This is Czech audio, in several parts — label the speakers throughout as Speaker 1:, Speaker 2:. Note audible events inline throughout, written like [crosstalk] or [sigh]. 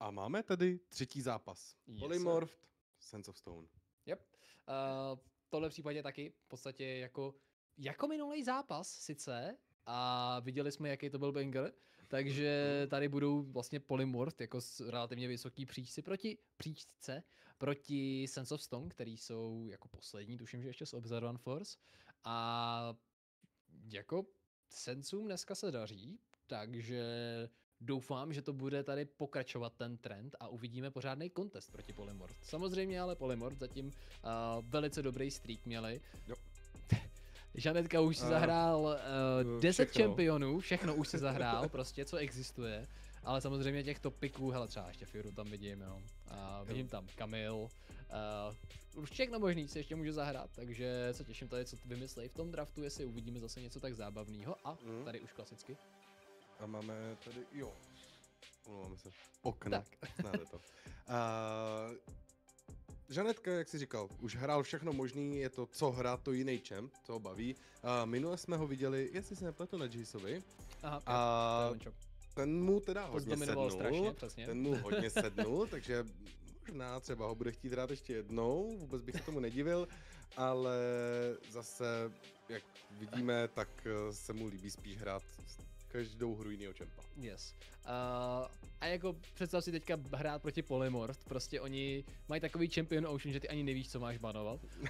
Speaker 1: A máme tedy třetí zápas.
Speaker 2: Yes,
Speaker 1: Polymorph, Sense of Stone.
Speaker 2: Yep. Uh, v tohle případě taky v podstatě jako, jako minulý zápas sice, a viděli jsme, jaký to byl banger, takže tady budou vlastně Polymorph jako s relativně vysoký příčci proti příčce, proti Sense of Stone, který jsou jako poslední, tuším, že ještě z Observant Force. A jako Sensům dneska se daří, takže doufám, že to bude tady pokračovat ten trend a uvidíme pořádný kontest proti Polymorph. Samozřejmě ale Polymorph zatím uh, velice dobrý streak měli.
Speaker 1: Jo. [laughs]
Speaker 2: Žanetka už si
Speaker 1: A-
Speaker 2: zahrál uh, 10
Speaker 1: všechno.
Speaker 2: championů, všechno už si [laughs] zahrál, prostě co existuje. Ale samozřejmě těch top picků, hele třeba ještě Firu tam vidím, jo. A vidím tam Kamil. Uh, už všechno možný si ještě může zahrát, takže se těším tady, co vymyslejí v tom draftu, jestli uvidíme zase něco tak zábavného. A
Speaker 1: Mhm.
Speaker 2: tady už klasicky.
Speaker 1: A máme tady, jo, omlouváme se, okno,
Speaker 2: Tak. [laughs]
Speaker 1: znáte to. Uh, Žanetka, jak jsi říkal, už hrál všechno možný, je to co hrát, to jiný čemp, co ho baví. Uh, minule jsme ho viděli, jestli se nepletu na Jaceovi,
Speaker 2: Aha,
Speaker 1: a
Speaker 2: to
Speaker 1: ten mu teda hodně sednul,
Speaker 2: strašně, přesně.
Speaker 1: ten mu hodně sednul, [laughs] takže možná třeba ho bude chtít hrát ještě jednou, vůbec bych se tomu nedivil, ale zase, jak vidíme, tak se mu líbí spíš hrát každou hru jiného čempa.
Speaker 2: Yes. Uh, a jako představ si teďka hrát proti Polymorph, prostě oni mají takový Champion Ocean, že ty ani nevíš, co máš banovat. Uh,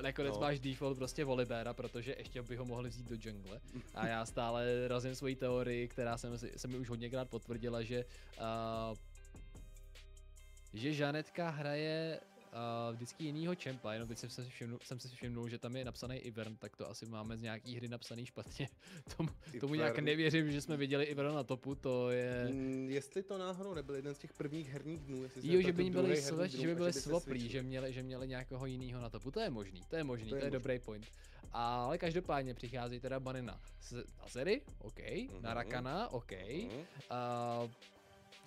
Speaker 2: nakonec
Speaker 1: No.
Speaker 2: no. máš default prostě Volibera, protože ještě by ho mohli vzít do jungle. A já stále razím svoji teorii, která se mi, se mi už hodněkrát potvrdila, že uh, že Žanetka hraje uh, vždycky jinýho čempa, jenom teď jsem se všimnul, jsem si všimnul, že tam je napsaný Ivern, tak to asi máme z nějaký hry napsaný špatně. [laughs] tomu, tomu nějak nevěřím, že jsme viděli Ivern na topu, to je...
Speaker 1: Mm, jestli to náhodou nebyl jeden z těch prvních herních dnů, jestli se
Speaker 2: Jo, že by byli,
Speaker 1: dnů
Speaker 2: že by byli
Speaker 1: se switchli.
Speaker 2: že měli, že měli nějakého jiného na topu. To je možný, to je možný,
Speaker 1: To
Speaker 2: to
Speaker 1: je
Speaker 2: je,
Speaker 1: možný.
Speaker 2: dobrý point. Ale každopádně přichází teda bany na, Z- na Zery, OK,
Speaker 1: Mhm.
Speaker 2: na Rakana, OK.
Speaker 1: Mhm.
Speaker 2: A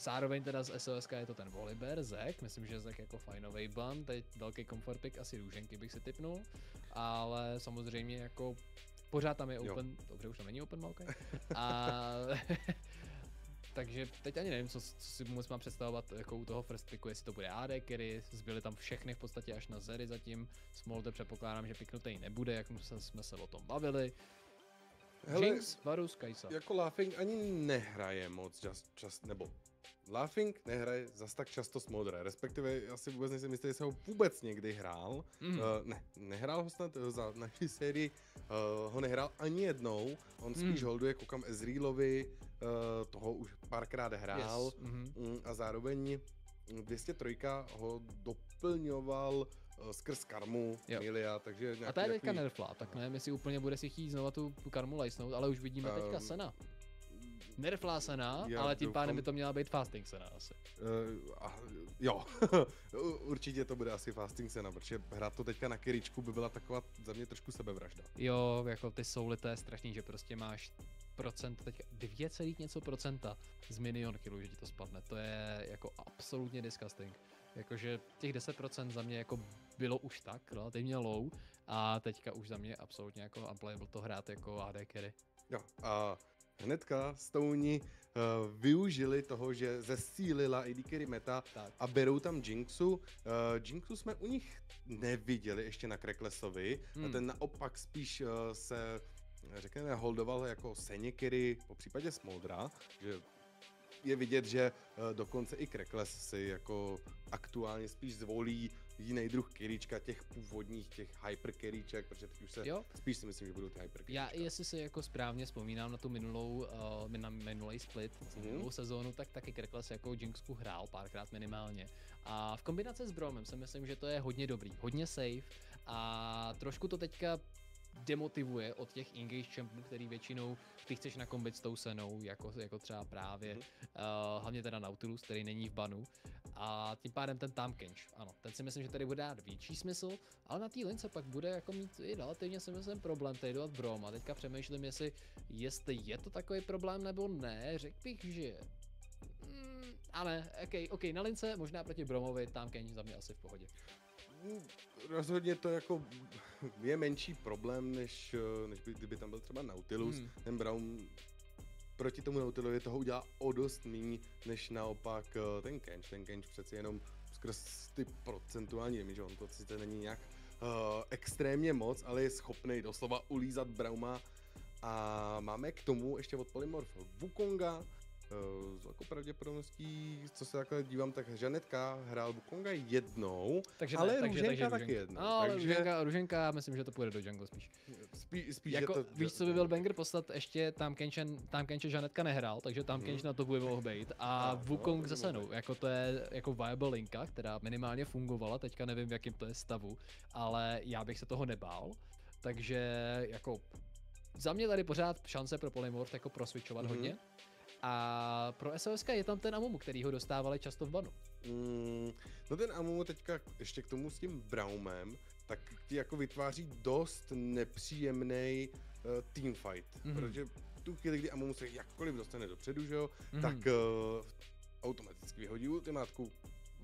Speaker 2: zároveň teda z SOS je to ten Volibear, Zek, myslím, že Zek jako fajnový ban, teď velký comfort pick, asi růženky bych si typnul, ale samozřejmě jako pořád tam je
Speaker 1: Jo.
Speaker 2: open, dobře už tam není open Maokai. A [laughs] takže teď ani nevím, co, co si vůbec mám představovat jako u toho first picku, jestli to bude AD carry, zbyly tam všechny v podstatě až na Zery zatím, Smolder předpokládám, že piknutý nebude, jak jsme, jsme se o tom bavili.
Speaker 1: Hele,
Speaker 2: Jinx, Varus, Kai'Sa.
Speaker 1: Jako Laughing ani nehraje moc čas, čas nebo Laughing nehraje zas tak často Smolder, respektive já si vůbec nejsem jistý, jestli ho vůbec někdy hrál.
Speaker 2: Mhm.
Speaker 1: Uh, ne, nehrál ho snad uh, za naší sérii, uh, ho nehrál ani jednou, on spíš
Speaker 2: Mhm.
Speaker 1: holduje, koukám Ezrealovi, uh, toho už párkrát hrál
Speaker 2: Yes. mhm.
Speaker 1: mm, a zároveň 203 ho doplňoval uh, skrz karmu
Speaker 2: Jo.
Speaker 1: Milia, takže nějaký,
Speaker 2: A ta je teďka
Speaker 1: takový-
Speaker 2: nerfla, tak nevím, jestli úplně bude si chtít znova tu, karmu lajsnout, ale už vidíme teďka
Speaker 1: Ehm,
Speaker 2: Sena. Nerflá Sena,
Speaker 1: já
Speaker 2: ale tím
Speaker 1: doufám-
Speaker 2: pádem by to měla být fasting Sena asi.
Speaker 1: Uh, a, jo, [laughs] určitě to bude asi fasting cena, protože hrát to teďka na kyričku by byla taková za mě trošku sebevražda.
Speaker 2: Jo, jako ty souly, to je strašný, že prostě máš procent, teďka 2, celý něco procenta z minion killu, že ti to spadne. To je jako absolutně disgusting. Jakože těch 10% za mě jako bylo už tak relativně low a teďka už za mě absolutně jako unplayable to hrát jako AD carry.
Speaker 1: Jo, a hnedka Stouni uh, využili toho, že zesílila AD carry meta
Speaker 2: Tak.
Speaker 1: a berou tam Jinxu. Uh, Jinxu jsme u nich neviděli ještě na Kreklesovi, hmm. a ten naopak spíš uh, se řekněme, holdoval jako Seněkiry, po případě Smoldra, že je vidět, že dokonce i Krekles si jako aktuálně spíš zvolí jiný druh kyrička, těch původních, těch hyper kyriček, protože teď už se
Speaker 2: Jo.
Speaker 1: spíš si myslím, že budou ty hyper
Speaker 2: Já jestli si jako správně vzpomínám na tu minulou, uh, na minulý split,
Speaker 1: Mhm.
Speaker 2: mm. minulou sezónu, tak taky Krekles jako Jinxku hrál párkrát minimálně. A v kombinaci s Bromem si myslím, že to je hodně dobrý, hodně safe a trošku to teďka demotivuje od těch engage champů, který většinou ty chceš nakombit s tou senou, jako, jako třeba právě,
Speaker 1: Mhm.
Speaker 2: uh, hlavně teda Nautilus, který není v banu. A tím pádem ten Tam Kench, ano, ten si myslím, že tady bude dát větší smysl, ale na té lince pak bude jako mít i relativně si myslím problém tradovat Brom a teďka přemýšlím, jestli, jestli je to takový problém nebo ne, řekl bych, že Mm, ale, okay, ok, na lince možná proti Bromovi, tam Kench za mě asi v pohodě.
Speaker 1: Mm, Rozhodně to jako je menší problém, než, než by, kdyby tam byl třeba Nautilus.
Speaker 2: Hmm.
Speaker 1: Ten Brown proti tomu Nautilovi toho udělá o dost méně, než naopak uh, ten Kench. Ten Kench přeci jenom skrz ty procentuální damage, on to sice není nějak uh, extrémně moc, ale je schopný doslova ulízat Brauma a máme k tomu ještě od Polymorph Wukonga, Eh, s velkou pravděpodobností, co se takhle dívám, tak Žanetka hrál Wukonga jednou, takže ale ne, takže, Růženka takže taky jednou.
Speaker 2: No, ale takže... Růženka, Růženka, myslím, že to půjde do jungle spíš.
Speaker 1: Spí, spíš
Speaker 2: jako,
Speaker 1: to,
Speaker 2: víš, co by byl banger poslat, ještě tam Kenchen, tam Kenchen Žanetka nehrál, takže tam hmm. Kench na to bude mohl být. A no, Wukong no, zase no, jako to je jako viable linka, která minimálně fungovala, teďka nevím, v jakém to je stavu, ale já bych se toho nebál. Takže jako za mě tady pořád šance pro Polymorph jako prosvičovat mm-hmm. hodně. A pro SOS je tam ten Amumu, který ho dostávali často v banu.
Speaker 1: Mm, no ten Amumu teďka ještě k tomu s tím Braumem, tak ti jako vytváří dost nepříjemný uh, teamfight, mm-hmm. protože tu chvíli, kdy Amumu se jakkoliv dostane dopředu, že jo, mm-hmm. tak uh, automaticky vyhodí ultimátku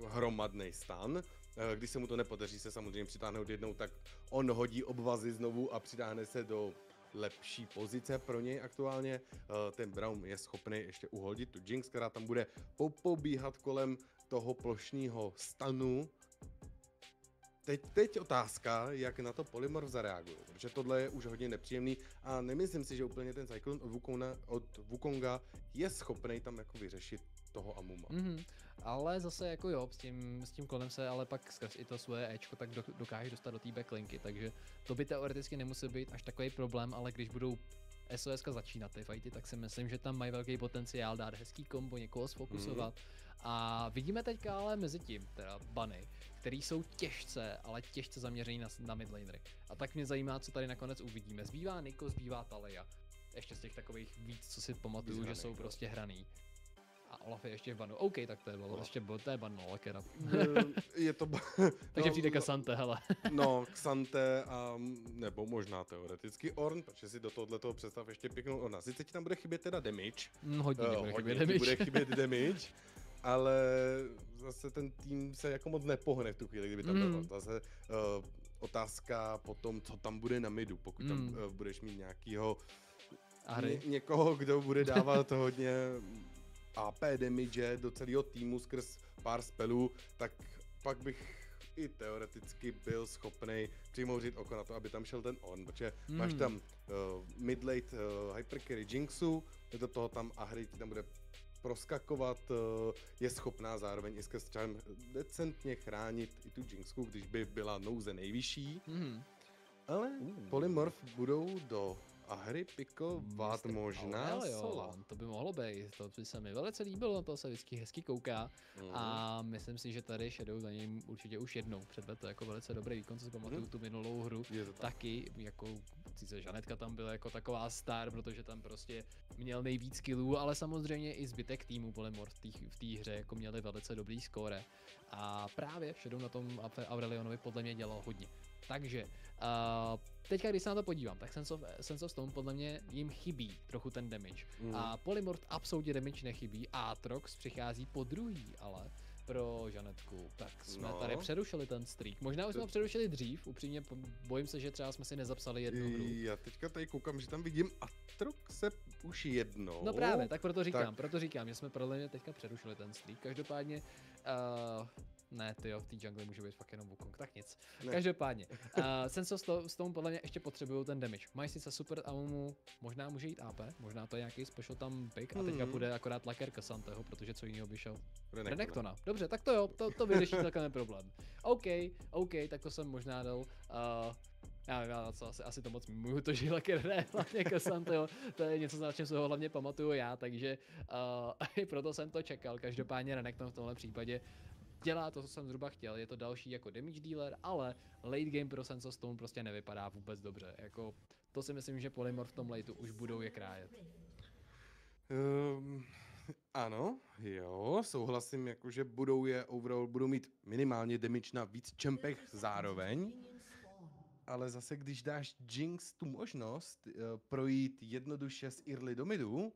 Speaker 1: hromadný stan, eh, když se mu to nepodaří se samozřejmě přitáhnout jednou, tak on hodí obvazy znovu a přitáhne se do lepší pozice pro něj aktuálně. Eh, ten Brown je schopný ještě uhodit tu Jinx, která tam bude popobíhat kolem toho plošního stanu. Teď, teď otázka, jak na to Polymorph zareaguje, protože tohle je už hodně nepříjemný a nemyslím si, že úplně ten Cyclone od od Wukonga je schopný tam jako vyřešit toho Amuma.
Speaker 2: Mm-hmm. Ale zase jako jo, s tím, s tím kolem se ale pak skrz i to svoje Ečko tak do, dokáže dostat do té backlinky, takže to by teoreticky nemusel být až takový problém, ale když budou SOS začínat ty fighty, tak si myslím, že tam mají velký potenciál dát hezký kombo, někoho sfokusovat. Mm. A vidíme teďka ale mezi tím, teda bany, který jsou těžce, ale těžce zaměřený na, na midlanery. A tak mě zajímá, co tady nakonec uvidíme. Zbývá Niko, zbývá Talia. Ještě z těch takových víc, co si pamatuju, že jsou prostě hraný. A Olaf je ještě v banu. OK, tak to je, bylo, no. ještě byl, to je ban Nolakera.
Speaker 1: je to... [laughs]
Speaker 2: Takže no, přijde Kasante, hele. [laughs]
Speaker 1: no, Kasante a nebo možná teoreticky Orn, protože si do tohohle toho představ ještě pěknou Orna. Sice ti tam bude chybět teda damage.
Speaker 2: Mm, hodně, uh, bude, hodně chybět damage.
Speaker 1: bude chybět [laughs] damage. ale zase ten tým se jako moc nepohne v tu chvíli, kdyby tam mm. byl. Zase uh, otázka potom, co tam bude na midu, pokud mm. tam uh, budeš mít nějakýho Ně, někoho, kdo bude dávat hodně AP damage do celého týmu skrz pár spelů, tak pak bych i teoreticky byl schopný přimouřit oko na to, aby tam šel ten on, protože mm. máš tam uh, midlate uh, hypercarry Jinxu, do toho tam Ahry ti tam bude proskakovat, uh, je schopná zároveň i skrz čem decentně chránit i tu Jinxku, když by byla nouze nejvyšší. Mm. Ale. Polymorph budou do a hry pikovat možná
Speaker 2: jo, Sola. To by mohlo být, to by se mi velice líbilo, to se vždycky hezky kouká mm. a myslím si, že tady Shadow za ním určitě už jednou předvedl jako velice dobrý výkon, co si pamatuju mm. tu minulou hru, Je to tak. taky jako sice Žanetka tam byla jako taková star, protože tam prostě měl nejvíc killů, ale samozřejmě i zbytek týmu Polymorph v té hře jako měli velice dobrý skóre a právě Shadow na tom Aurelionovi podle mě dělal hodně. Takže uh, teďka, když se na to podívám, tak Sense of, Sense of Stone podle mě jim chybí trochu ten damage. Mm. A Polymorph absolutně damage nechybí. Atrox přichází po druhý, ale pro Žanetku. Tak jsme no. tady přerušili ten streak. Možná už jsme ho přerušili dřív, upřímně bojím se, že třeba jsme si nezapsali jednu hru.
Speaker 1: Já teďka tady koukám, že tam vidím se už jednou.
Speaker 2: No právě, tak proto říkám, tak. proto říkám, že jsme podle teďka přerušili ten streak. Každopádně uh, ne, ty jo, v té jungle může být fakt jenom Wukong, tak nic. Ne. Každopádně, uh, of Stone podle mě ještě potřebují ten damage. Mají sice super Amumu, možná může jít AP, možná to je nějaký special tam pick a teďka bude akorát laker Kasanteho, protože co jiného by šel. Renektona. Renektona. Dobře, tak to jo, to, to vyřeší takový problém. OK, OK, tak to jsem možná dal. Uh, já nevím, já co, asi, asi to moc můžu to, že Laker hraje hlavně Kasanteho, to je něco, na čem se ho hlavně pamatuju já, takže [laughs] uh, proto jsem to čekal. Každopádně Renekton v tomhle případě dělá to, co jsem zhruba chtěl, je to další jako damage dealer, ale late game pro Sense of Stone prostě nevypadá vůbec dobře, jako to si myslím, že Polymorph v tom lateu už budou je krájet.
Speaker 1: Um, [laughs] ano, jo, souhlasím, jakože budou je overall, budou mít minimálně damage na víc čempech zároveň, ale zase když dáš Jinx tu možnost uh, projít jednoduše z Irly do midu,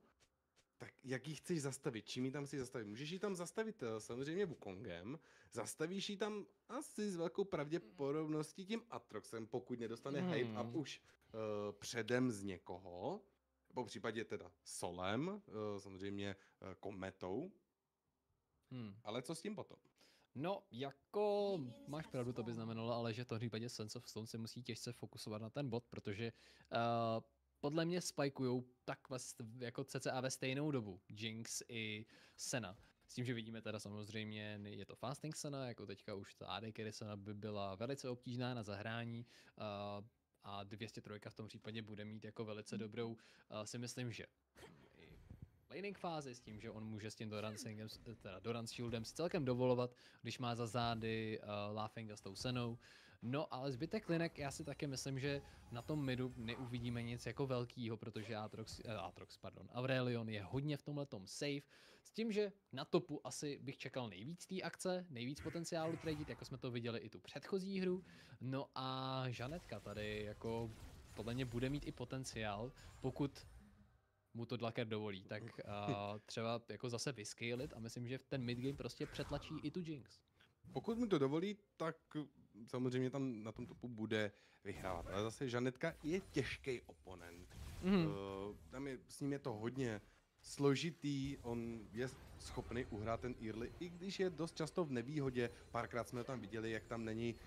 Speaker 1: tak jak ji chceš zastavit? Čím ji tam si zastavit? Můžeš ji tam zastavit eh, samozřejmě Wukongem, zastavíš ji tam asi s velkou pravděpodobností tím Atroxem, pokud nedostane hmm. hype up už uh, předem z někoho. po případě teda Solem, eh, samozřejmě eh, Kometou,
Speaker 2: Hmm.
Speaker 1: ale co s tím potom?
Speaker 2: No, jako máš pravdu, to by znamenalo, ale že to v případě Sense of Stone se musí těžce fokusovat na ten bod, protože uh, podle mě spajkujou tak jako cca ve stejnou dobu Jinx i Sena. S tím, že vidíme teda samozřejmě, je to fasting Sena, jako teďka už ta AD carry Sena by byla velice obtížná na zahrání uh, a 203 v tom případě bude mít jako velice dobrou, uh, si myslím, že laning fázi s tím, že on může s tím Dorancingem, teda Dorance Shieldem si celkem dovolovat, když má za zády uh, Laughinga s tou senou. No ale zbytek linek, já si taky myslím, že na tom midu neuvidíme nic jako velkýho, protože Atrox, eh, Atrox pardon, Aurelion je hodně v tomhle safe, s tím, že na topu asi bych čekal nejvíc té akce, nejvíc potenciálu tradit, jako jsme to viděli i tu předchozí hru. No a Žanetka tady jako podle mě bude mít i potenciál, pokud mu to Dlaker dovolí, tak uh, třeba jako zase vyscalit a myslím, že ten midgame prostě přetlačí i tu Jinx.
Speaker 1: Pokud mi to dovolí, tak samozřejmě tam na tom topu bude vyhrávat. Ale zase Žanetka je těžký oponent.
Speaker 2: Mhm.
Speaker 1: Uh, tam je, s ním je to hodně složitý, on je schopný uhrát ten early, i když je dost často v nevýhodě. Párkrát jsme tam viděli, jak tam není uh,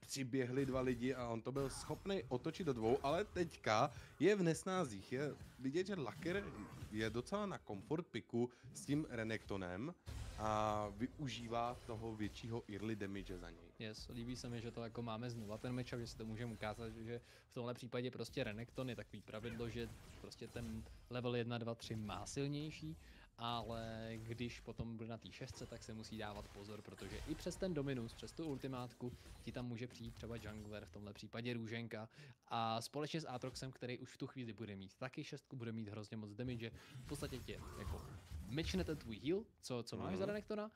Speaker 1: přiběhli dva lidi a on to byl schopný otočit do dvou, ale teďka je v nesnázích. Je vidět, že Laker je docela na komfort piku s tím Renektonem a využívá toho většího early damage za něj.
Speaker 2: Yes, líbí se mi, že to jako máme znova ten matchup, že si to můžeme ukázat, že v tomhle případě prostě Renekton je takový pravidlo, že prostě ten level 1, 2, 3 má silnější, ale když potom bude na té šestce, tak se musí dávat pozor, protože i přes ten dominus, přes tu ultimátku, ti tam může přijít třeba jungler, v tomhle případě Růženka a společně s Aatroxem, který už v tu chvíli bude mít taky šestku, bude mít hrozně moc damage, v podstatě tě jako mečne ten tvůj heal, co, co máš
Speaker 1: Mhm.
Speaker 2: za Renektona,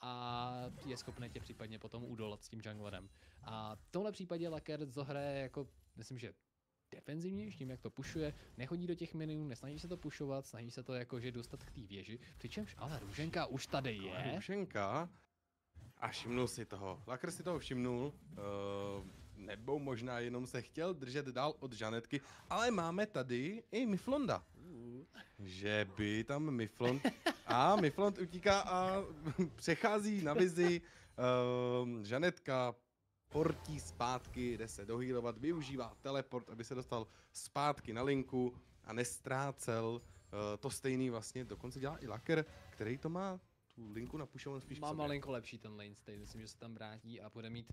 Speaker 2: a je schopný tě případně potom udolat s tím junglerem. A v tomhle případě Laker zohraje jako, myslím, že defenzivně, tím jak to pušuje, nechodí do těch minionů, nesnaží se to pušovat, snaží se to jakože dostat k té věži, přičemž ale Růženka už tady je.
Speaker 1: Růženka a všimnul si toho. Lakr si toho všimnul, uh, nebo možná jenom se chtěl držet dál od Žanetky, ale máme tady i Miflonda. Že by tam Miflond... [laughs] A Miflond utíká a přechází na vizi. Uh, Žanetka portí zpátky, jde se dohýlovat, využívá teleport, aby se dostal zpátky na linku a nestrácel uh, to stejný vlastně, dokonce dělá i Laker, který to má tu linku napušovanou spíš
Speaker 2: Má malinko lepší ten lane stay, myslím, že se tam vrátí a bude mít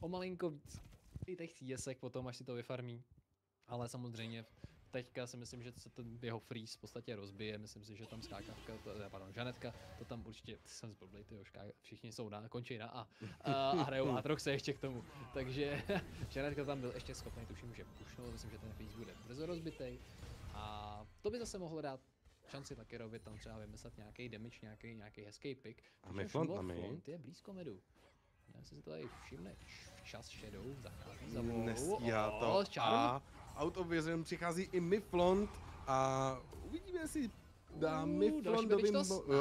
Speaker 2: o malinko víc i těch CSek potom, až si to vyfarmí. Ale samozřejmě teďka si myslím, že se ten jeho freeze v podstatě rozbije, myslím si, že tam skákavka, to, eh, pardon, Žanetka, to tam určitě, jsem zblblej, ty všichni jsou na, končí na A a, a hrajou Aatrox ještě k tomu, takže [laughs] Žanetka tam byl ještě schopný, tuším, že pušnout, myslím, že ten freeze bude brzo rozbitej a to by zase mohlo dát šanci Takerovi tam třeba vymyslet nějaký damage, nějaký, nějaký hezký pick.
Speaker 1: A Miflond na
Speaker 2: Morflond
Speaker 1: my?
Speaker 2: je blízko medu. Já si to tady všimne. Čas Shadow zachází za mnou.
Speaker 1: Nestíhá
Speaker 2: O,
Speaker 1: to.
Speaker 2: Charm.
Speaker 1: A out of vision přichází i Miflond a uvidíme, jestli dá
Speaker 2: Uh,
Speaker 1: Miflondovi,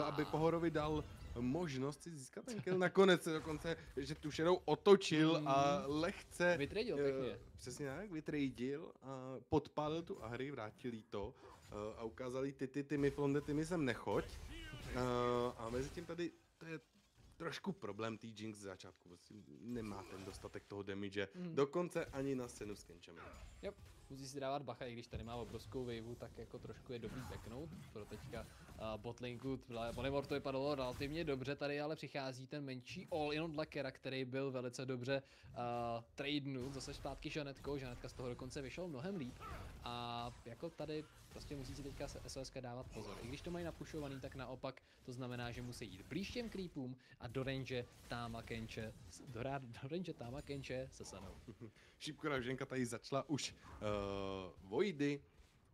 Speaker 1: aby Pohorovi dal možnost si získat ten kill. Nakonec se dokonce, že tu Shadow otočil a lehce
Speaker 2: Vytradil
Speaker 1: eh,
Speaker 2: pěkně.
Speaker 1: Přesně tak, vytradil a podpálil tu Ahry, vrátil jí to eh, a ukázal jí ty, ty, ty Miflonde, ty mi sem nechoď. Eh, a mezi tím tady, to je trošku problém tý Jinx z začátku, prostě nemá ten dostatek toho damage,
Speaker 2: Mhm.
Speaker 1: dokonce ani na scénu s Kenčem.
Speaker 2: Yep. Musí si dávat bacha, i když tady má obrovskou waveu, tak jako trošku je dobrý backnout. Pro teďka uh, botlinku, Polymor to vypadalo relativně dobře, tady ale přichází ten menší all-in od Lakera, který byl velice dobře uh, tradenut, zase zpátky Žanetkou, Žanetka z toho dokonce vyšel mnohem líp. A jako tady prostě musí si teďka SOS dávat pozor. I když to mají napušovaný, tak naopak to znamená, že musí jít blíž těm creepům a do range Táma Kenče, do, [laughs] do range Táma Kenče se sanou.
Speaker 1: Šipková ženka tady začala už uh, Vojdy,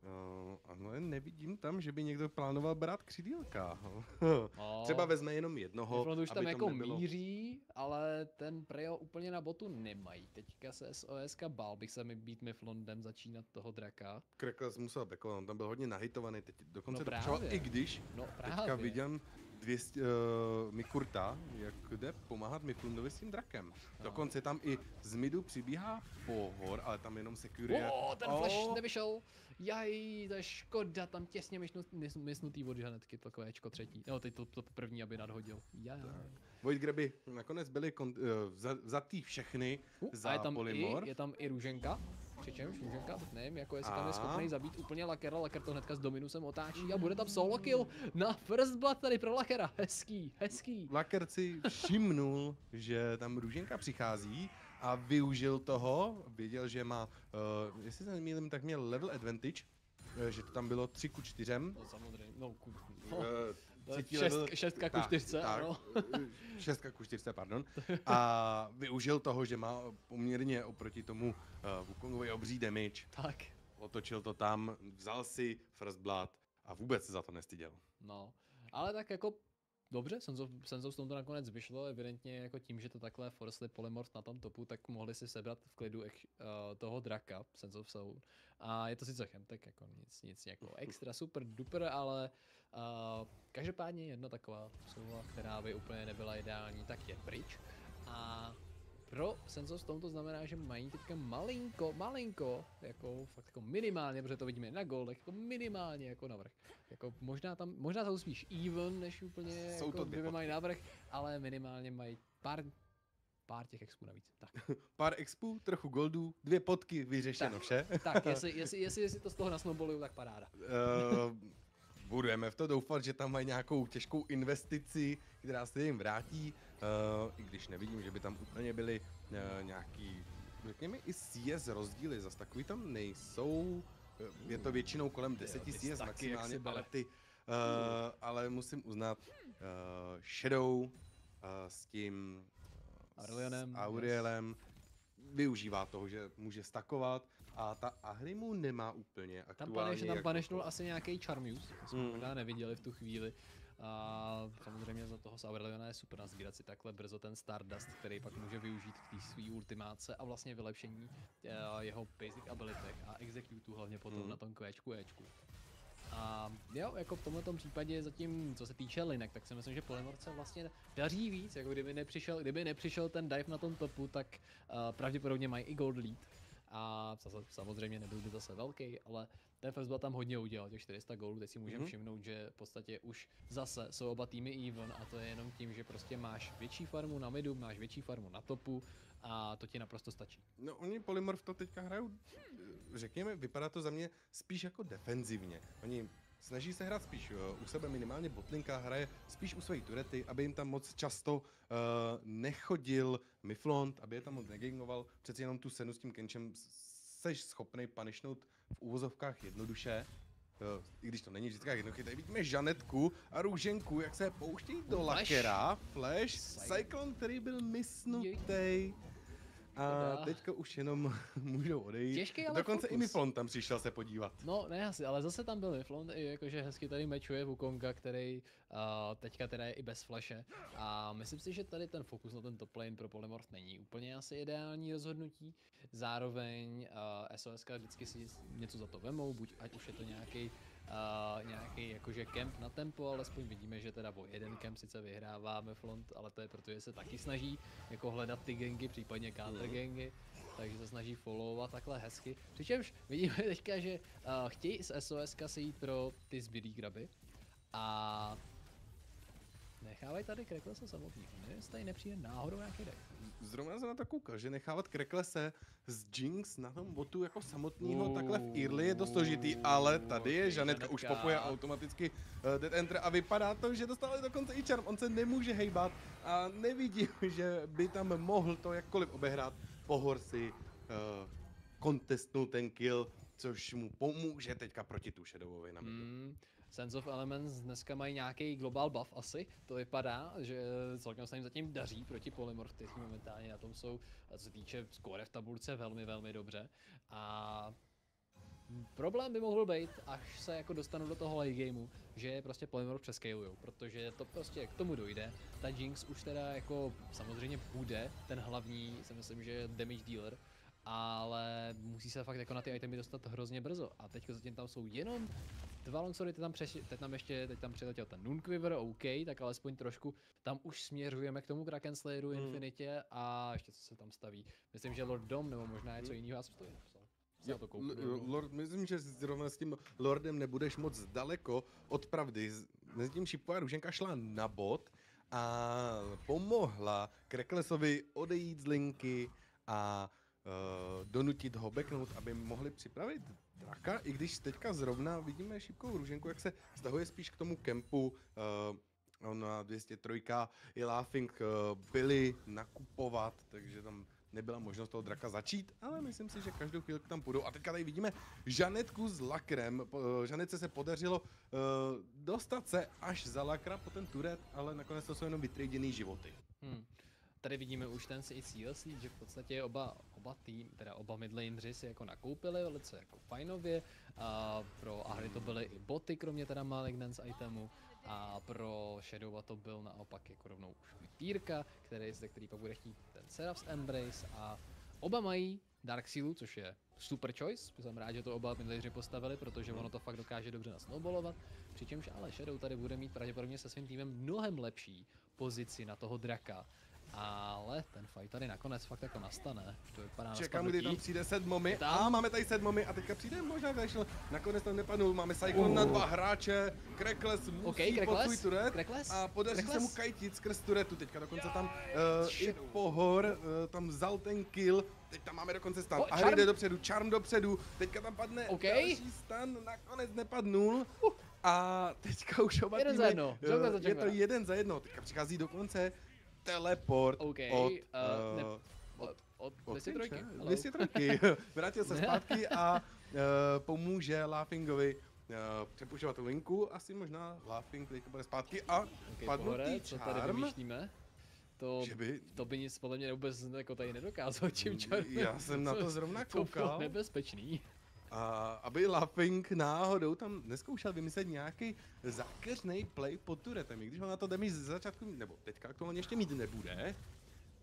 Speaker 1: Uh, ano, nevidím tam, že by někdo plánoval brát křidílka.
Speaker 2: No. [laughs]
Speaker 1: Třeba vezme jenom jednoho,
Speaker 2: Front už tam jako
Speaker 1: nebylo...
Speaker 2: míří, ale ten Preo úplně na botu nemají. Teďka se SOS bál bych se mi být Miflondem začínat toho draka.
Speaker 1: Krekles musel backovat, on tam byl hodně nahitovaný, teď dokonce
Speaker 2: No
Speaker 1: no
Speaker 2: právě.
Speaker 1: i když
Speaker 2: No
Speaker 1: teďka
Speaker 2: právě.
Speaker 1: vidím 200, uh, Mikurta, jak jde pomáhat Miflundovi s tím drakem.
Speaker 2: No.
Speaker 1: Dokonce tam i z midu přibíhá pohor, ale tam jenom Securia.
Speaker 2: O, ten flash
Speaker 1: O,
Speaker 2: nevyšel. Jaj, to je škoda, tam těsně mysnutý od Žanetky, to Ečko třetí. No, teď to, to první, aby nadhodil. Jaj.
Speaker 1: Void Greby nakonec byly vza- vzatý všechny
Speaker 2: Uh,
Speaker 1: za
Speaker 2: a je tam,
Speaker 1: Polymorph.
Speaker 2: i, je tam i Růženka, přičemž Růženka, teď nevím, jako jestli tam je schopný zabít úplně Lakera, Laker to hnedka s Dominusem otáčí a bude tam solo kill na First Blood tady pro Lakera, hezký, hezký.
Speaker 1: Laker si všimnul, že tam Růženka přichází a využil toho, věděl, že má, uh, jestli se nemýlím, tak měl level advantage, eh, že to tam bylo 3 ku 4.
Speaker 2: No samozřejmě, no, ku, no,
Speaker 1: Eh, level-
Speaker 2: šestka ku
Speaker 1: tak,
Speaker 2: čtyřce,
Speaker 1: tak,
Speaker 2: ano.
Speaker 1: eh, Šestka ku čtyřce, pardon. [laughs] A využil toho, že má poměrně oproti tomu uh, Wukongovi obří damage.
Speaker 2: Tak,
Speaker 1: Otočil to tam, vzal si First Blood a vůbec se za to nestyděl.
Speaker 2: no. Ale tak jako Dobře, Sensov, Sensov s tomto nakonec vyšlo, evidentně jako tím, že to takhle forstli Polymorph na tom topu, tak mohli si sebrat v klidu ek, uh, toho draka, Sensov Soul. A je to sice chemtek, jako nic, nic jako extra super duper, ale uh, každopádně jedna taková soula, která by úplně nebyla ideální, tak je pryč. A pro Sensor Stone to znamená, že mají teďka malinko, malinko, jako fakt jako minimálně, protože to vidíme na gol, tak jako minimálně jako navrh. Jako možná tam, možná jsou spíš even, než úplně
Speaker 1: Jsou
Speaker 2: jako
Speaker 1: to dvě
Speaker 2: kdyby mají navrh, ale minimálně mají pár, pár těch expů navíc. Tak, [laughs]
Speaker 1: Pár expů, trochu goldů, dvě potky, vyřešeno
Speaker 2: Tak.
Speaker 1: vše. [laughs]
Speaker 2: tak jestli, jestli, jestli, jestli to z toho nasnowballuju, tak paráda.
Speaker 1: Uh, budeme v to doufat, že tam mají nějakou těžkou investici, která se jim vrátí, i když nevidím, že by tam úplně byly uh, nějaký, řekněme, i CS rozdíly, zas takový tam nejsou, Eh, je to většinou kolem 10
Speaker 2: ty
Speaker 1: CS maximálně, ale ty, uh, ale musím uznat, uh, Shadow uh, s tím uh, s. Aurielem využívá toho, že může stakovat a ta Ahrimu nemá úplně
Speaker 2: Tam,
Speaker 1: aktuálně
Speaker 2: tam
Speaker 1: jako
Speaker 2: panishnul
Speaker 1: to.
Speaker 2: asi nějaký Charmuse, to jsme
Speaker 1: Mm.
Speaker 2: možná neviděli v tu chvíli. A samozřejmě za toho z Aureliona je super nazbírat si takhle brzo ten Stardust, který pak může využít k té své ultimáce a vlastně vylepšení eh, jeho basic abilitek a execute hlavně potom
Speaker 1: Mm.
Speaker 2: na tom Qčku, Ečku. A jo, jako v tomhle případě zatím, co se týče linek, tak si myslím, že Polymorph se vlastně daří víc, jako kdyby nepřišel, kdyby nepřišel ten dive na tom topu, tak uh, pravděpodobně mají i gold lead. A samozřejmě nebyl by zase velký, ale ten Blood tam hodně udělal, těch 400 gólů, teď si můžeme
Speaker 1: Mhm.
Speaker 2: všimnout, že v podstatě už zase jsou oba týmy even a to je jenom tím, že prostě máš větší farmu na midu, máš větší farmu na topu a to ti naprosto stačí.
Speaker 1: No oni Polymorph to teďka hrajou, řekněme, vypadá to za mě spíš jako defenzivně. Oni snaží se hrát spíš uh, u sebe minimálně botlinka, hraje spíš u své turety, aby jim tam moc často uh, nechodil Miflont, aby je tam moc negangoval. Přeci jenom tu senu s tím kenčem seš schopný panishnout v úvozovkách jednoduše. I když to není vždycky tak jednoduché, tady vidíme Žanetku a Růženku, jak se pouštějí do lakera. Flash,
Speaker 2: Cy-
Speaker 1: Cyclone, který byl misnutý. A teďka už jenom [laughs] můžou odejít.
Speaker 2: Těžký ale
Speaker 1: Dokonce i
Speaker 2: fokus.
Speaker 1: Miflon tam přišel se podívat.
Speaker 2: No, ne asi, ale zase tam byl Miflon, i jakože hezky tady mečuje Wukonga, který uh, teďka teda je i bez flashe. A myslím si, že tady ten fokus na ten top lane pro Polymorph není úplně asi ideální rozhodnutí. Zároveň uh, SOS vždycky si něco za to vemou, buď ať už je to nějaký Uh, nějaký jakože kemp na tempo, alespoň vidíme, že teda o jeden kemp sice vyhrává Meflont, ale to je protože se taky snaží jako hledat ty gengy, případně counter gengy, takže se snaží followovat takhle hezky. Přičemž vidíme teďka, že uh, chtějí z SOS se jít pro ty zbylý graby a nechávají tady Kreklesa samotný. Nevím, jestli tady nepřijde náhodou nějaký deck.
Speaker 1: Zrovna jsem na to koukal, že nechávat Kreklese z Jinx na tom botu jako samotného takhle v Early je dost složitý, ale tady je Žanetka už popuje automaticky uh, Dead Enter a vypadá to, že dostal dokonce i Charm, on se nemůže hejbat a nevidím, [laughs] že by tam mohl to jakkoliv obehrát. Pohor si uh, ten kill, což mu pomůže teďka proti tu Shadowovi na midu.
Speaker 2: Mm, Sense of Elements dneska mají nějaký global buff asi, to vypadá, že celkem se jim zatím daří proti Polymorph, kteří momentálně na tom jsou, co se týče skóre v tabulce, velmi, velmi dobře. A problém by mohl být, až se jako dostanou do toho late gameu, že je prostě Polymorph přeskalujou, protože to prostě k tomu dojde. Ta Jinx už teda jako samozřejmě bude ten hlavní, si myslím, že damage dealer, ale musí se fakt jako na ty itemy dostat hrozně brzo. A teďka zatím tam jsou jenom dva longswordy, teď tam, přeši, teď tam ještě, teď tam přiletěl ten Noonquiver, OK, tak alespoň trošku, tam už směřujeme k tomu Kraken Slayeru
Speaker 1: Hmm.
Speaker 2: Infinitě a ještě co se tam staví. Myslím, že Lord Dom nebo možná něco
Speaker 1: Hmm.
Speaker 2: jiného, já jsem to napsal. Na to rovnou.
Speaker 1: Lord, myslím, že zrovna s tím Lordem nebudeš moc daleko od pravdy. Z- Mezi tím šipková růženka šla na bod a pomohla Kreklesovi odejít z linky a uh, donutit ho backnout, aby mohli připravit draka, i když teďka zrovna vidíme šipkovou růženku, jak se stahuje spíš k tomu kempu, uh, on na 203 i Laughing uh, byli nakupovat, takže tam nebyla možnost toho draka začít, ale myslím si, že každou chvíli tam půjdou. A teďka tady vidíme Žanetku s lakrem. Eh, Žanetce se podařilo uh, dostat se až za lakra po ten turet, ale nakonec to jsou jenom vytraděný životy.
Speaker 2: Hmm. Tady vidíme už ten i slít, že v podstatě oba, oba tým, teda oba midlaneři si jako nakoupili velice jako fajnově. A pro Ahry to byly i boty, kromě teda Malignance itemu. A pro Shadowa to byl naopak jako rovnou už vypírka, který, ze který pak bude chtít ten Seraph's Embrace a oba mají Dark Sealu, což je super choice, jsem rád, že to oba midlaneři postavili, protože ono to fakt dokáže dobře nasnowballovat, přičemž ale Shadow tady bude mít pravděpodobně se svým týmem mnohem lepší pozici na toho draka. Ale ten fight tady nakonec fakt jako nastane. To vypadá na
Speaker 1: Čekám, kdy tam přijde sedmomy.
Speaker 2: Tam.
Speaker 1: A máme tady sedmomy a teďka přijde možná Glacial. Nakonec tam nepadnul. Máme Cyclone na dva hráče. Krekles musí
Speaker 2: OK,
Speaker 1: pod
Speaker 2: Krekles,
Speaker 1: svůj turet.
Speaker 2: Krekles,
Speaker 1: A podaří se
Speaker 2: Krekles.
Speaker 1: mu kajtit skrz turetu. Teďka dokonce tam uh, i pohor, uh, tam vzal ten kill. Teď tam máme dokonce stan.
Speaker 2: O,
Speaker 1: A jde dopředu, Charm dopředu. Teďka tam padne
Speaker 2: OK.
Speaker 1: další stan. Nakonec nepadnul. A teďka už oba
Speaker 2: Jeden
Speaker 1: týmy,
Speaker 2: za jedno. za
Speaker 1: Je to jeden za jedno. Teďka přichází dokonce teleport
Speaker 2: OK,
Speaker 1: od,
Speaker 2: uh, ne-
Speaker 1: eh,
Speaker 2: Od, od
Speaker 1: od
Speaker 2: 203.
Speaker 1: Finche?
Speaker 2: Hello.
Speaker 1: 203. [laughs] [laughs] Vrátil se zpátky a uh, [laughs] pomůže Laughingovi uh, přepušovat linku. Asi možná Laughing teďka bude zpátky a
Speaker 2: OK,
Speaker 1: padnutý
Speaker 2: pohore, co tady vymýšlíme? To,
Speaker 1: Že by,
Speaker 2: to by nic podle mě vůbec jako tady nedokázal tím čarem.
Speaker 1: já jsem na to zrovna
Speaker 2: To bylo
Speaker 1: koukal.
Speaker 2: nebezpečný.
Speaker 1: A aby Laughing náhodou tam neskoušel vymyslet nějaký zákeřný play pod turetem, i když on na to demi z začátku, nebo teďka aktuálně ještě mít nebude,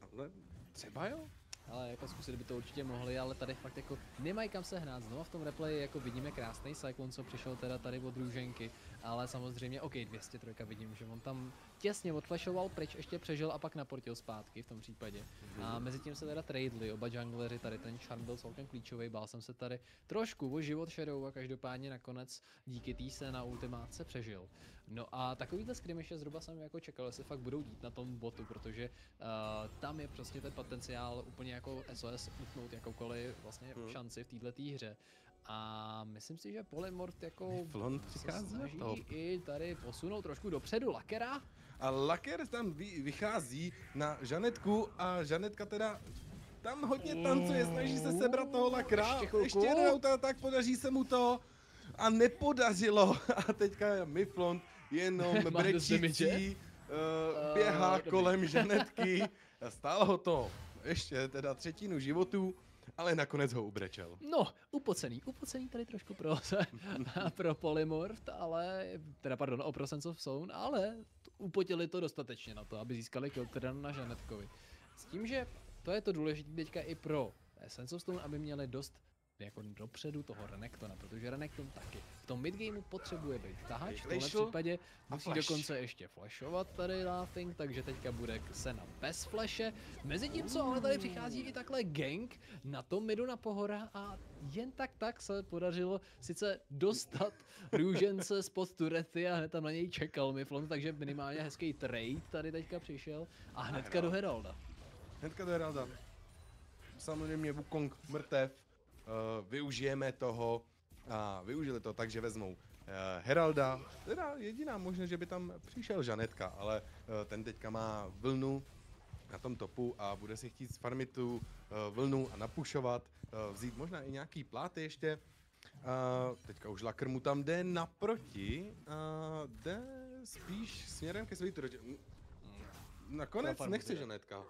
Speaker 1: ale třeba jo.
Speaker 2: Ale jako zkusit by to určitě mohli, ale tady fakt jako nemají kam se hrát. Znova v tom replayi jako vidíme krásný cyklon, co přišel teda tady od Růženky, ale samozřejmě, OK, 203 vidím, že on tam těsně odflashoval pryč, ještě přežil a pak naportil zpátky v tom případě. A mezi tím se teda tradeli, oba jungleři, tady ten Charm byl celkem klíčový, bál jsem se tady trošku o život Shadow a každopádně nakonec díky té se na ultimátce přežil. No a takovýhle skirmish zhruba jsem jako čekal, jestli fakt budou dít na tom botu, protože uh, tam je prostě ten potenciál úplně jako SOS utnout jakoukoliv vlastně
Speaker 1: Hmm.
Speaker 2: šanci v této hře. A myslím si, že Polymorph jako
Speaker 1: Flon
Speaker 2: se
Speaker 1: přichází na
Speaker 2: snaží
Speaker 1: top.
Speaker 2: i tady posunout trošku dopředu Lakera.
Speaker 1: A Laker tam vy, vychází na Žanetku a Žanetka teda tam hodně tancuje, snaží se sebrat toho Lakra.
Speaker 2: Ještě.
Speaker 1: Ještě jeden auto, tak podaří se mu to a nepodařilo. [laughs] A teďka Miflon jenom [laughs] brečící, uh, běhá
Speaker 2: dobrý.
Speaker 1: kolem [laughs] Žanetky. A Stálo ho to ještě teda třetinu životů, ale nakonec ho ubrečel.
Speaker 2: No, upocený, upocený tady trošku pro, [laughs] pro Polymorph, ale, teda pardon, o pro Sense of Sound, ale upotili to dostatečně na to, aby získali kill na Žanetkovi. S tím, že to je to důležité teďka i pro Sense of Stone, aby měli dost jako dopředu toho Renektona, protože Renekton taky v tom midgameu potřebuje být tahač, v tomhle případě musí
Speaker 1: flash.
Speaker 2: dokonce ještě flashovat tady Laughing, takže teďka bude Sena bez flashe. Mezi tím, co ale tady přichází i takhle gang na tom midu na pohora a jen tak tak se podařilo sice dostat [laughs] růžence spod turety a hned tam na něj čekal Miflon, takže minimálně hezký trade tady teďka přišel a hnedka do Heralda.
Speaker 1: Hnedka do Heralda. Samozřejmě Wukong mrtev. Uh, využijeme toho a využili to tak, že vezmou uh, Heralda. Teda jediná možnost, že by tam přišel Žanetka, ale uh, ten teďka má vlnu na tom topu a bude si chtít sfarmit tu vlnu a napušovat, vzít možná i nějaký pláty ještě. Teďka už Lakr mu tam jde naproti jde spíš směrem ke své. Nakonec
Speaker 2: farmu
Speaker 1: nechce
Speaker 2: bude.
Speaker 1: Žanetka.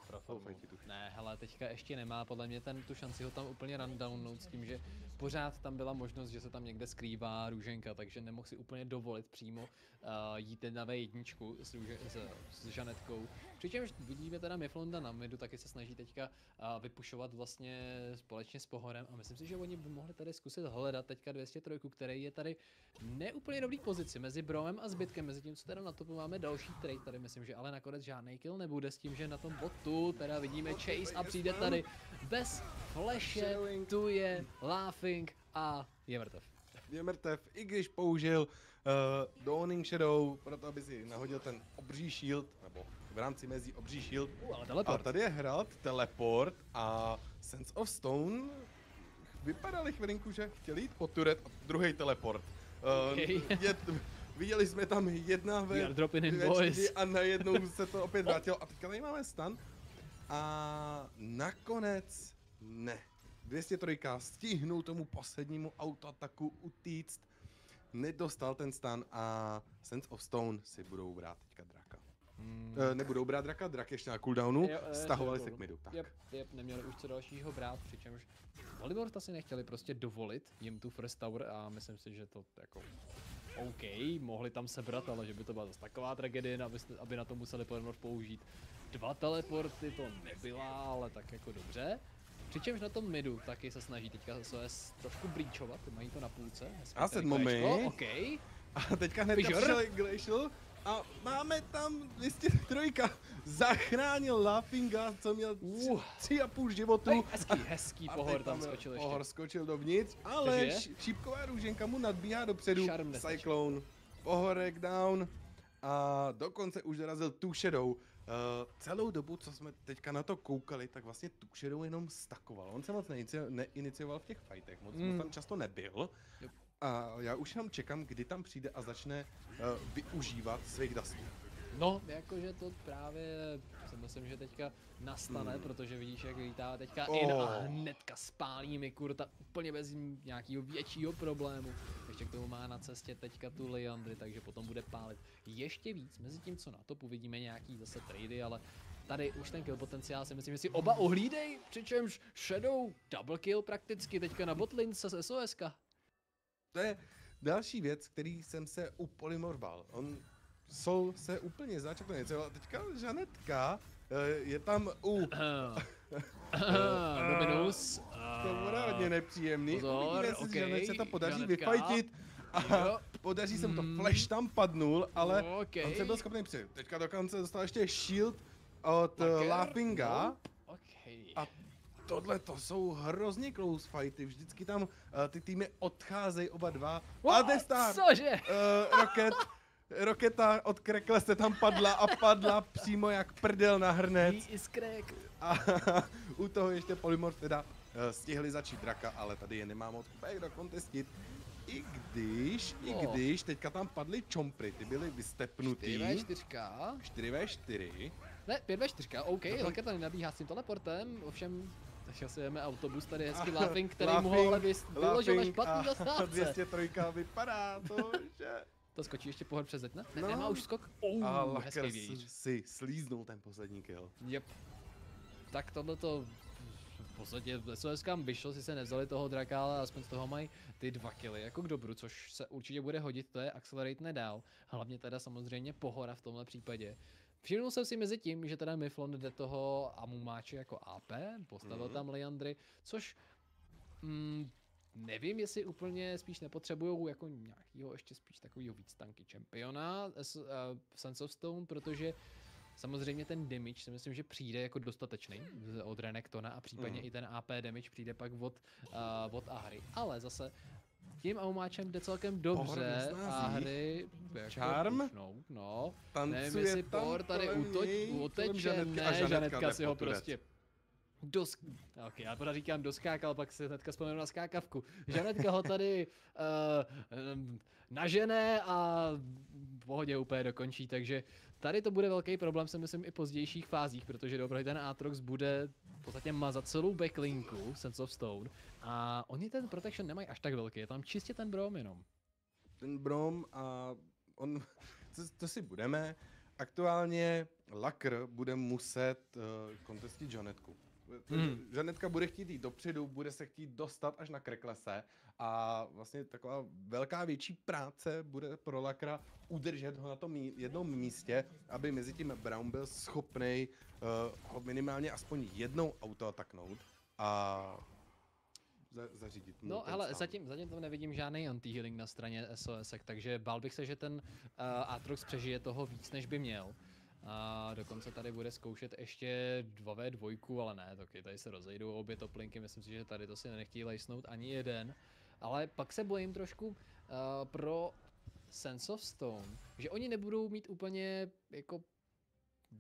Speaker 2: Ne, hele, teďka ještě nemá podle mě ten tu šanci ho tam úplně rundownout s tím, že pořád tam byla možnost, že se tam někde skrývá růženka, takže nemohl si úplně dovolit přímo jít na V1 s, s, s Žanetkou. Přičemž vidíme teda Miflonda na midu, taky se snaží teďka uh, vypušovat vlastně společně s Pohorem a myslím si, že oni by mohli tady zkusit hledat teďka 203, který je tady neúplně dobrý pozici mezi Bromem a zbytkem, mezi tím, co teda na topu máme další trade tady, myslím, že ale nakonec žádný kill nebude s tím, že na tom botu teda vidíme Chase a přijde tady bez flashe, tu je Laughing a je mrtev.
Speaker 1: Je mrtev, i když použil uh, Dawning Shadow, proto aby si nahodil ten obří shield, nebo v rámci mezí obří shield.
Speaker 2: Uh, ale
Speaker 1: A
Speaker 2: teleport.
Speaker 1: tady je hrad, teleport a Sense of Stone vypadali chvilinku, že chtěli jít po turet a druhý teleport. Uh,
Speaker 2: Okej. [laughs]
Speaker 1: je, viděli jsme tam jedna ve, a najednou [laughs] se to opět vrátilo a teďka tady máme stan. A nakonec ne. 203 stihnul tomu poslednímu autoataku utíct. Nedostal ten stan a Sense of Stone si budou brát teďka draka.
Speaker 2: Hmm.
Speaker 1: E, nebudou brát draka, drak ještě na cooldownu,
Speaker 2: Jo, eh,
Speaker 1: stahovali se k midu. Tak.
Speaker 2: Yep, yep, neměli už co dalšího brát, přičemž Volleyball si nechtěli prostě dovolit jim tu first tower a myslím si, že to jako OK, mohli tam sebrat, ale že by to byla zase taková tragédie, aby, aby na to museli Polymorph použít. Dva teleporty to nebyla, ale tak jako dobře. Přičemž na tom midu taky se snaží teďka SOS trošku brýčovat, mají to na půlce. hezky
Speaker 1: A sedmomy.
Speaker 2: kolečko, OK.
Speaker 1: A teďka hned přišel Glacial a máme tam 203. Zachránil Laughinga, co měl tři,
Speaker 2: Uh.
Speaker 1: tři a půl životu.
Speaker 2: Hej, hezký, hezký [laughs]
Speaker 1: A
Speaker 2: pohor tam skočil ještě.
Speaker 1: Pohor skočil dovnitř, ale
Speaker 2: Takže?
Speaker 1: šípková růženka mu nadbíhá dopředu. Cyclone, pohorek down a dokonce už dorazil Two Shadow. Uh, celou dobu, co jsme teďka na to koukali, tak vlastně Shadow jenom stakoval. On se moc neinicio- neinicioval v těch fightech, moc,
Speaker 2: Mm.
Speaker 1: tam často nebyl.
Speaker 2: Yep.
Speaker 1: A já už jenom čekám, kdy tam přijde a začne uh, využívat svých dustů.
Speaker 2: No, jakože to právě si myslím, že teďka nastane,
Speaker 1: Hmm.
Speaker 2: protože vidíš, jak lítá teďka
Speaker 1: Oh.
Speaker 2: in a hnedka spálí mi kurta úplně bez nějakého většího problému. Ještě k tomu má na cestě teďka tu Leandry, takže potom bude pálit ještě víc. Mezi tím, co na to uvidíme nějaký zase trady, ale tady už ten kill potenciál si myslím, že si oba ohlídej, přičemž Shadow double kill prakticky teďka na botlane se SOSka.
Speaker 1: To je další věc, který jsem se u Polymorph bál. On Sol se úplně začal to něco, a teďka Žanetka eh, je tam u... [laughs]
Speaker 2: Dominus.
Speaker 1: To bude hodně nepříjemný.
Speaker 2: pozor,
Speaker 1: Uvidíme, jestli
Speaker 2: okej,
Speaker 1: Žanet se to podaří
Speaker 2: Žanetka.
Speaker 1: vyfajtit. A [laughs] podaří se mu to,
Speaker 2: Mm.
Speaker 1: flash tam padnul, ale
Speaker 2: okay.
Speaker 1: on se byl schopný přijít. Teďka dokonce dostal ještě shield od.
Speaker 2: Nope. Okay.
Speaker 1: A tohle to jsou hrozně close fighty, vždycky tam uh, ty týmy odcházejí oba dva. A Destar!
Speaker 2: Cože?
Speaker 1: Uh, roket, [laughs] roketa od Krekle se tam padla a padla přímo jak prdel na hrnec. A [laughs] u toho ještě Polymorph teda uh, stihli začít draka, ale tady je nemá moc kdo kontestit. I když, i
Speaker 2: No.
Speaker 1: když teďka tam padly čompry, ty byly vystepnutý.
Speaker 2: 4v4.
Speaker 1: 4v4.
Speaker 2: Ne, 5v4, OK, Helka tady nabíhá s tím teleportem, ovšem jdeme autobus, tady je hezký
Speaker 1: A-
Speaker 2: laughing, který mu
Speaker 1: Laughing,
Speaker 2: ale vyložil na špatný
Speaker 1: a
Speaker 2: zastávce.
Speaker 1: 203 vypadá to, že...
Speaker 2: To skočí ještě pohod přes zeď, ne? ne
Speaker 1: No.
Speaker 2: nemá už skok? Oh,
Speaker 1: A Laker si slíznul ten poslední kill.
Speaker 2: Yep. Tak tohle to v podstatě SOS vyšlo, si se nevzali toho draka, ale aspoň z toho mají ty dva killy jako k dobru, což se určitě bude hodit, to je Accelerate nedál. Hlavně teda samozřejmě pohora v tomhle případě. Všimnul jsem si mezi tím, že teda Miflon jde toho Amumáče jako AP, postavil
Speaker 1: Mhm.
Speaker 2: tam Leandry, což mm, nevím, jestli úplně spíš nepotřebují jako nějakýho ještě spíš takového víc tanky čempiona s, uh, Sense of Stone, protože Samozřejmě ten damage si myslím, že přijde jako dostatečný od Renektona a případně
Speaker 1: Mhm.
Speaker 2: i ten AP damage přijde pak od, uh, od Ahry. Ale zase tím Aumáčem jde celkem dobře
Speaker 1: neznází.
Speaker 2: a hry jako
Speaker 1: Charm?
Speaker 2: pušnou, no.
Speaker 1: Tancuje
Speaker 2: Nevím, jestli
Speaker 1: tam
Speaker 2: Por tady
Speaker 1: kolem
Speaker 2: uteče, ne,
Speaker 1: Žanetka
Speaker 2: Žanetka si ho prostě Dos... Ok, já pořád říkám doskákal, pak si hnedka vzpomenu na skákavku. Žanetka ho tady uh, um, nažene a v pohodě úplně dokončí, takže tady to bude velký problém, si myslím, i pozdějších fázích, protože opravdu ten Aatrox bude v podstatě mazat celou backlinku Sense of Stone a oni ten protection nemají až tak velký, je tam čistě ten Brom jenom.
Speaker 1: ten Brom a on, to, to si budeme, aktuálně Lakr bude muset uh, kontestit Janetku.
Speaker 2: Hmm.
Speaker 1: Žanetka bude chtít jít dopředu, bude se chtít dostat až na Kreklese a vlastně taková velká větší práce bude pro Lakra udržet ho na tom jednom místě, aby mezi tím Brown byl schopný uh, ho minimálně aspoň jednou auto ataknout a za- zařídit mu
Speaker 2: No, ale zatím, zatím tam nevidím žádný anti-healing na straně SOS, takže bál bych se, že ten uh, Atrox přežije toho víc, než by měl. A dokonce tady bude zkoušet ještě 2v2, ale ne, taky tady se rozejdou obě toplinky, myslím si, že tady to si nechtějí lejsnout ani jeden. Ale pak se bojím trošku uh, pro Sense of Stone, že oni nebudou mít úplně jako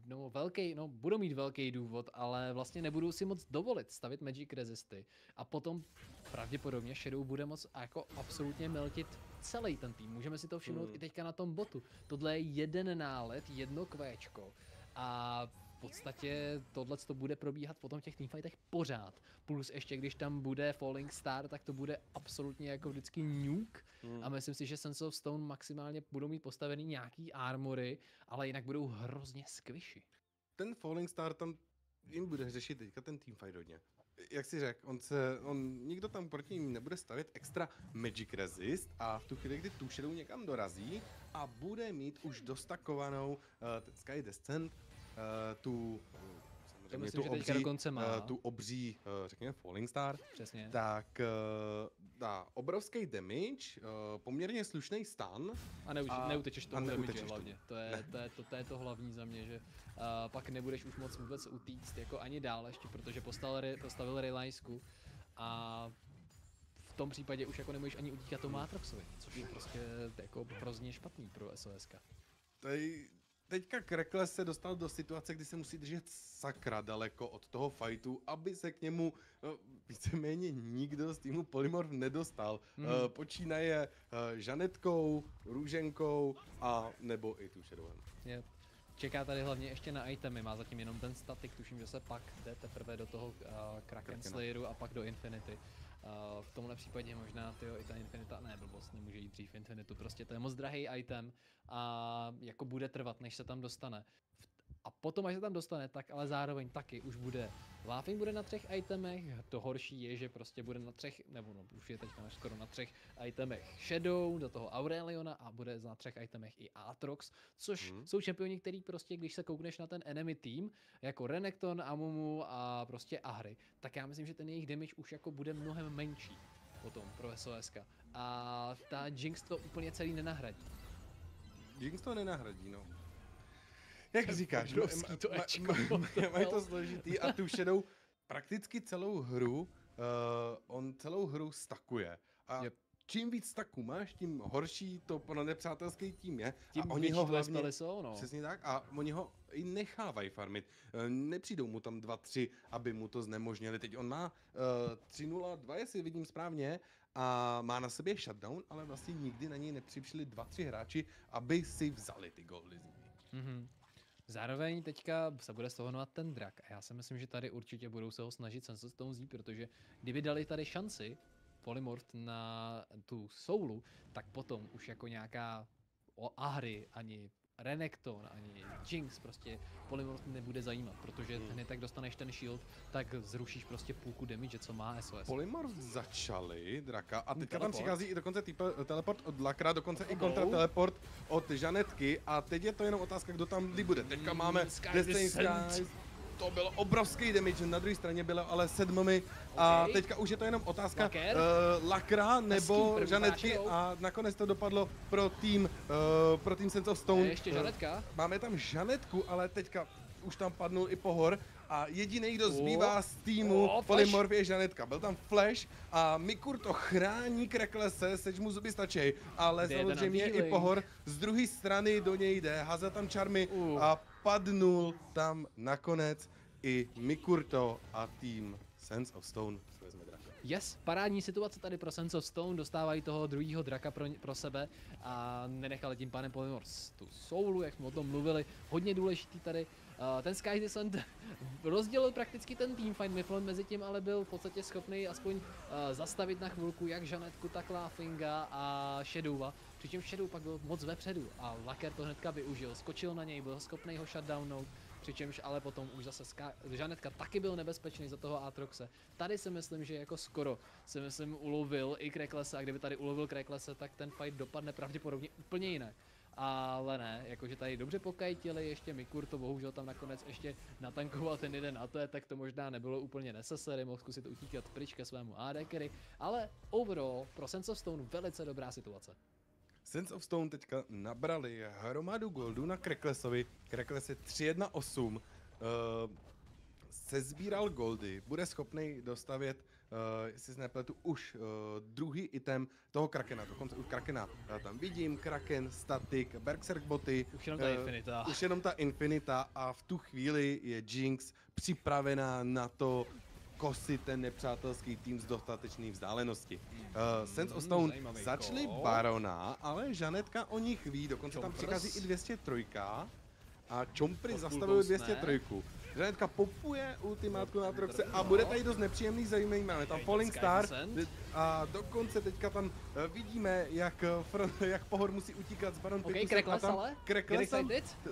Speaker 2: no velký, no budou mít velký důvod, ale vlastně nebudou si moc dovolit stavit Magic Resisty a potom pravděpodobně Shadow bude moc jako absolutně meltit celý ten tým. Můžeme si to všimnout
Speaker 1: Hmm.
Speaker 2: i teďka na tom botu. Tohle je jeden nálet, jedno kvéčko a podstatě tohle to bude probíhat potom v těch teamfightech pořád. Plus ještě když tam bude Falling Star, tak to bude absolutně jako vždycky nuke
Speaker 1: Hmm.
Speaker 2: a myslím si, že Sense of Stone maximálně budou mít postavený nějaký armory, ale jinak budou hrozně squishy.
Speaker 1: ten Falling Star tam jim bude řešit teďka ten teamfight hodně. Jak si řekl, on se, on, nikdo tam proti ním nebude stavět extra Magic Resist a v tu chvíli, kdy tu Shadow někam dorazí a bude mít už dostakovanou uh, ten Sky Descent, tu,
Speaker 2: To
Speaker 1: samozřejmě
Speaker 2: myslím,
Speaker 1: tu
Speaker 2: že
Speaker 1: obří,
Speaker 2: dokonce má.
Speaker 1: uh, tu obří, uh, řekněme, Falling Star,
Speaker 2: Přesně.
Speaker 1: tak dá obrovský damage, poměrně slušný stun,
Speaker 2: A, neuč,
Speaker 1: a-
Speaker 2: neutečeš tomu damage
Speaker 1: tomu.
Speaker 2: hlavně. To je, to, je, to, to je to hlavní za mě, že uh, pak nebudeš už moc vůbec utíct jako ani dál ještě, protože postavil, postavil Relinesku a v tom případě už jako nemůžeš ani utíkat tomu Matroxovi, což je prostě jako hrozně špatný pro SOSK.
Speaker 1: Tady, teďka Krekle se dostal do situace, kdy se musí držet sakra daleko od toho fightu, aby se k němu no, víceméně nikdo z týmu Polymorph nedostal.
Speaker 2: Mhm.
Speaker 1: Mm. Uh, počínaje uh, Žanetkou, Růženkou a nebo i tu Shadowem.
Speaker 2: Je. Čeká tady hlavně ještě na itemy, má zatím jenom ten statik, tuším, že se pak jde teprve do toho uh, Kraken. Slayeru a pak do Infinity. V tomhle případě možná tyjo, i ta Infinita, ne blbost, nemůže jít dřív Infinitu, prostě to je moc drahý item a jako bude trvat, než se tam dostane. V- A potom, až se tam dostane, tak ale zároveň taky už bude Laughing bude na třech itemech, to horší je, že prostě bude na třech, nebo no, už je teďka skoro na třech itemech Shadow, do toho Aureliona a bude na třech itemech i Aatrox, což
Speaker 1: Mhm.
Speaker 2: jsou čempioni, který prostě, když se koukneš na ten enemy team, jako Renekton, Amumu a prostě Ahry, tak já myslím, že ten jejich damage už jako bude mnohem menší potom pro SOSK. A ta Jinx to úplně celý nenahradí.
Speaker 1: Jinx to nenahradí, no. Jak říkáš, ma-
Speaker 2: to Ečko,
Speaker 1: ma- [laughs] mají to složitý a tu Shadow prakticky celou hru, uh, on celou hru stakuje. A
Speaker 2: Yep.
Speaker 1: čím víc staků máš, tím horší to pro nepřátelský tým je.
Speaker 2: Tím
Speaker 1: a oni ho hlavně,
Speaker 2: jsou, no.
Speaker 1: Přesně tak. A oni ho i nechávají farmit. Eh, Nepřijdou mu tam dva, tři, aby mu to znemožnili. Teď on má uh, 3-0-2, jestli vidím správně, a má na sobě shutdown, ale vlastně nikdy na něj nepřišli dva, tři hráči, aby si vzali ty goldy z něj.
Speaker 2: Mhm. Zároveň teďka se bude z toho jmenovat ten drak a já si myslím, že tady určitě budou se ho snažit Sense Stone vzít, protože kdyby dali tady šanci Polymorph na tu soulu, tak potom už jako nějaká o Ahry, ani Renekton, ani Jinx, prostě Polymorph nebude zajímat, protože
Speaker 1: Hmm.
Speaker 2: hned tak dostaneš ten shield, tak zrušíš prostě půlku damage, co má SOS.
Speaker 1: Polymorph začali, Draka, a
Speaker 2: Hmm,
Speaker 1: teďka tam
Speaker 2: teleport.
Speaker 1: přichází i dokonce typ, teleport od Lakra, dokonce i
Speaker 2: Ano.
Speaker 1: kontra teleport od Žanetky a teď je to jenom otázka, kdo tam kdy bude. Teďka
Speaker 2: Mm,
Speaker 1: máme
Speaker 2: Sky
Speaker 1: Destiny. Skies, to byl obrovský damage, na druhé straně bylo ale sedmami a teďka už je to jenom otázka
Speaker 2: Laker?
Speaker 1: uh, Lakra nebo Žanetky a nakonec to dopadlo pro tým, uh, pro tým Sense of Stone.
Speaker 2: Ještě
Speaker 1: Eh,
Speaker 2: Žanetka.
Speaker 1: Máme tam Žanetku, ale teďka už tam padnul i pohor a jediný, kdo zbývá z týmu
Speaker 2: O, Flash.
Speaker 1: Polymorph je Žanetka. Byl tam Flash a Mikur to chrání Kreklese, seč mu zuby stačí, ale
Speaker 2: ten
Speaker 1: samozřejmě i pohor z druhé strany do něj jde, haze tam čarmy
Speaker 2: Uh.
Speaker 1: a padnul tam nakonec i Mikurto a tým Sense of Stone vezme draka.
Speaker 2: Yes, parádní situace tady pro Sense of Stone, dostávají toho druhého draka pro, pro sebe a nenechali tím pánem Polymors tu soulu, jak jsme o tom mluvili, hodně důležitý tady. Uh, ten Sky Descent [laughs] rozdělil prakticky ten teamfight, Mifflin mezi tím ale byl v podstatě schopný aspoň uh, zastavit na chvilku jak Žanetku, tak Laughing,a a Shadowa, přičemž Shadow pak byl moc vepředu a Laker to hnedka využil, skočil na něj, byl schopný ho shutdownout, přičemž ale potom už zase Ska- Žanetka taky byl nebezpečný za toho Atroxe. Tady si myslím, že jako skoro si myslím ulovil i Kreklese a kdyby tady ulovil Kreklese, tak ten fight dopadne pravděpodobně úplně jinak. Ale ne, jakože tady dobře pokajtili, ještě Mikur to bohužel tam nakonec ještě natankoval ten jeden AT, tak to možná nebylo úplně necessary, mohl zkusit utíkat pryč ke svému AD carry, ale overall pro Sense of Stone velice dobrá situace.
Speaker 1: Sense of Stone teďka nabrali hromadu goldu na Kreklesovi. Krekles je 3-1-8. Uh, sezbíral goldy, bude schopný dostavět, uh, jestli se nepletu, už uh, druhý item toho Krakena, dokonce už Krakena. Já tam vidím, Kraken, Static, Berserk boty.
Speaker 2: Už jenom ta uh, Infinita.
Speaker 1: Už jenom ta Infinita a v tu chvíli je Jinx připravená na to kosit ten nepřátelský tým z dostatečné vzdálenosti. Uh, Sense of Stone Zajímavý začali. Barona, ale Žanetka o nich ví, dokonce Chompers. tam přichází i 203 a Chompry zastavili 203. Hnedka popuje ultimátku na Troxe a bude tady dost nepříjemný zajímavý. Máme tam Falling Star a dokonce teďka tam eh, vidíme, jak, eh, front, [laughs] jak Pohor musí utíkat z Baron
Speaker 2: okay, Krekles ale?
Speaker 1: Krekles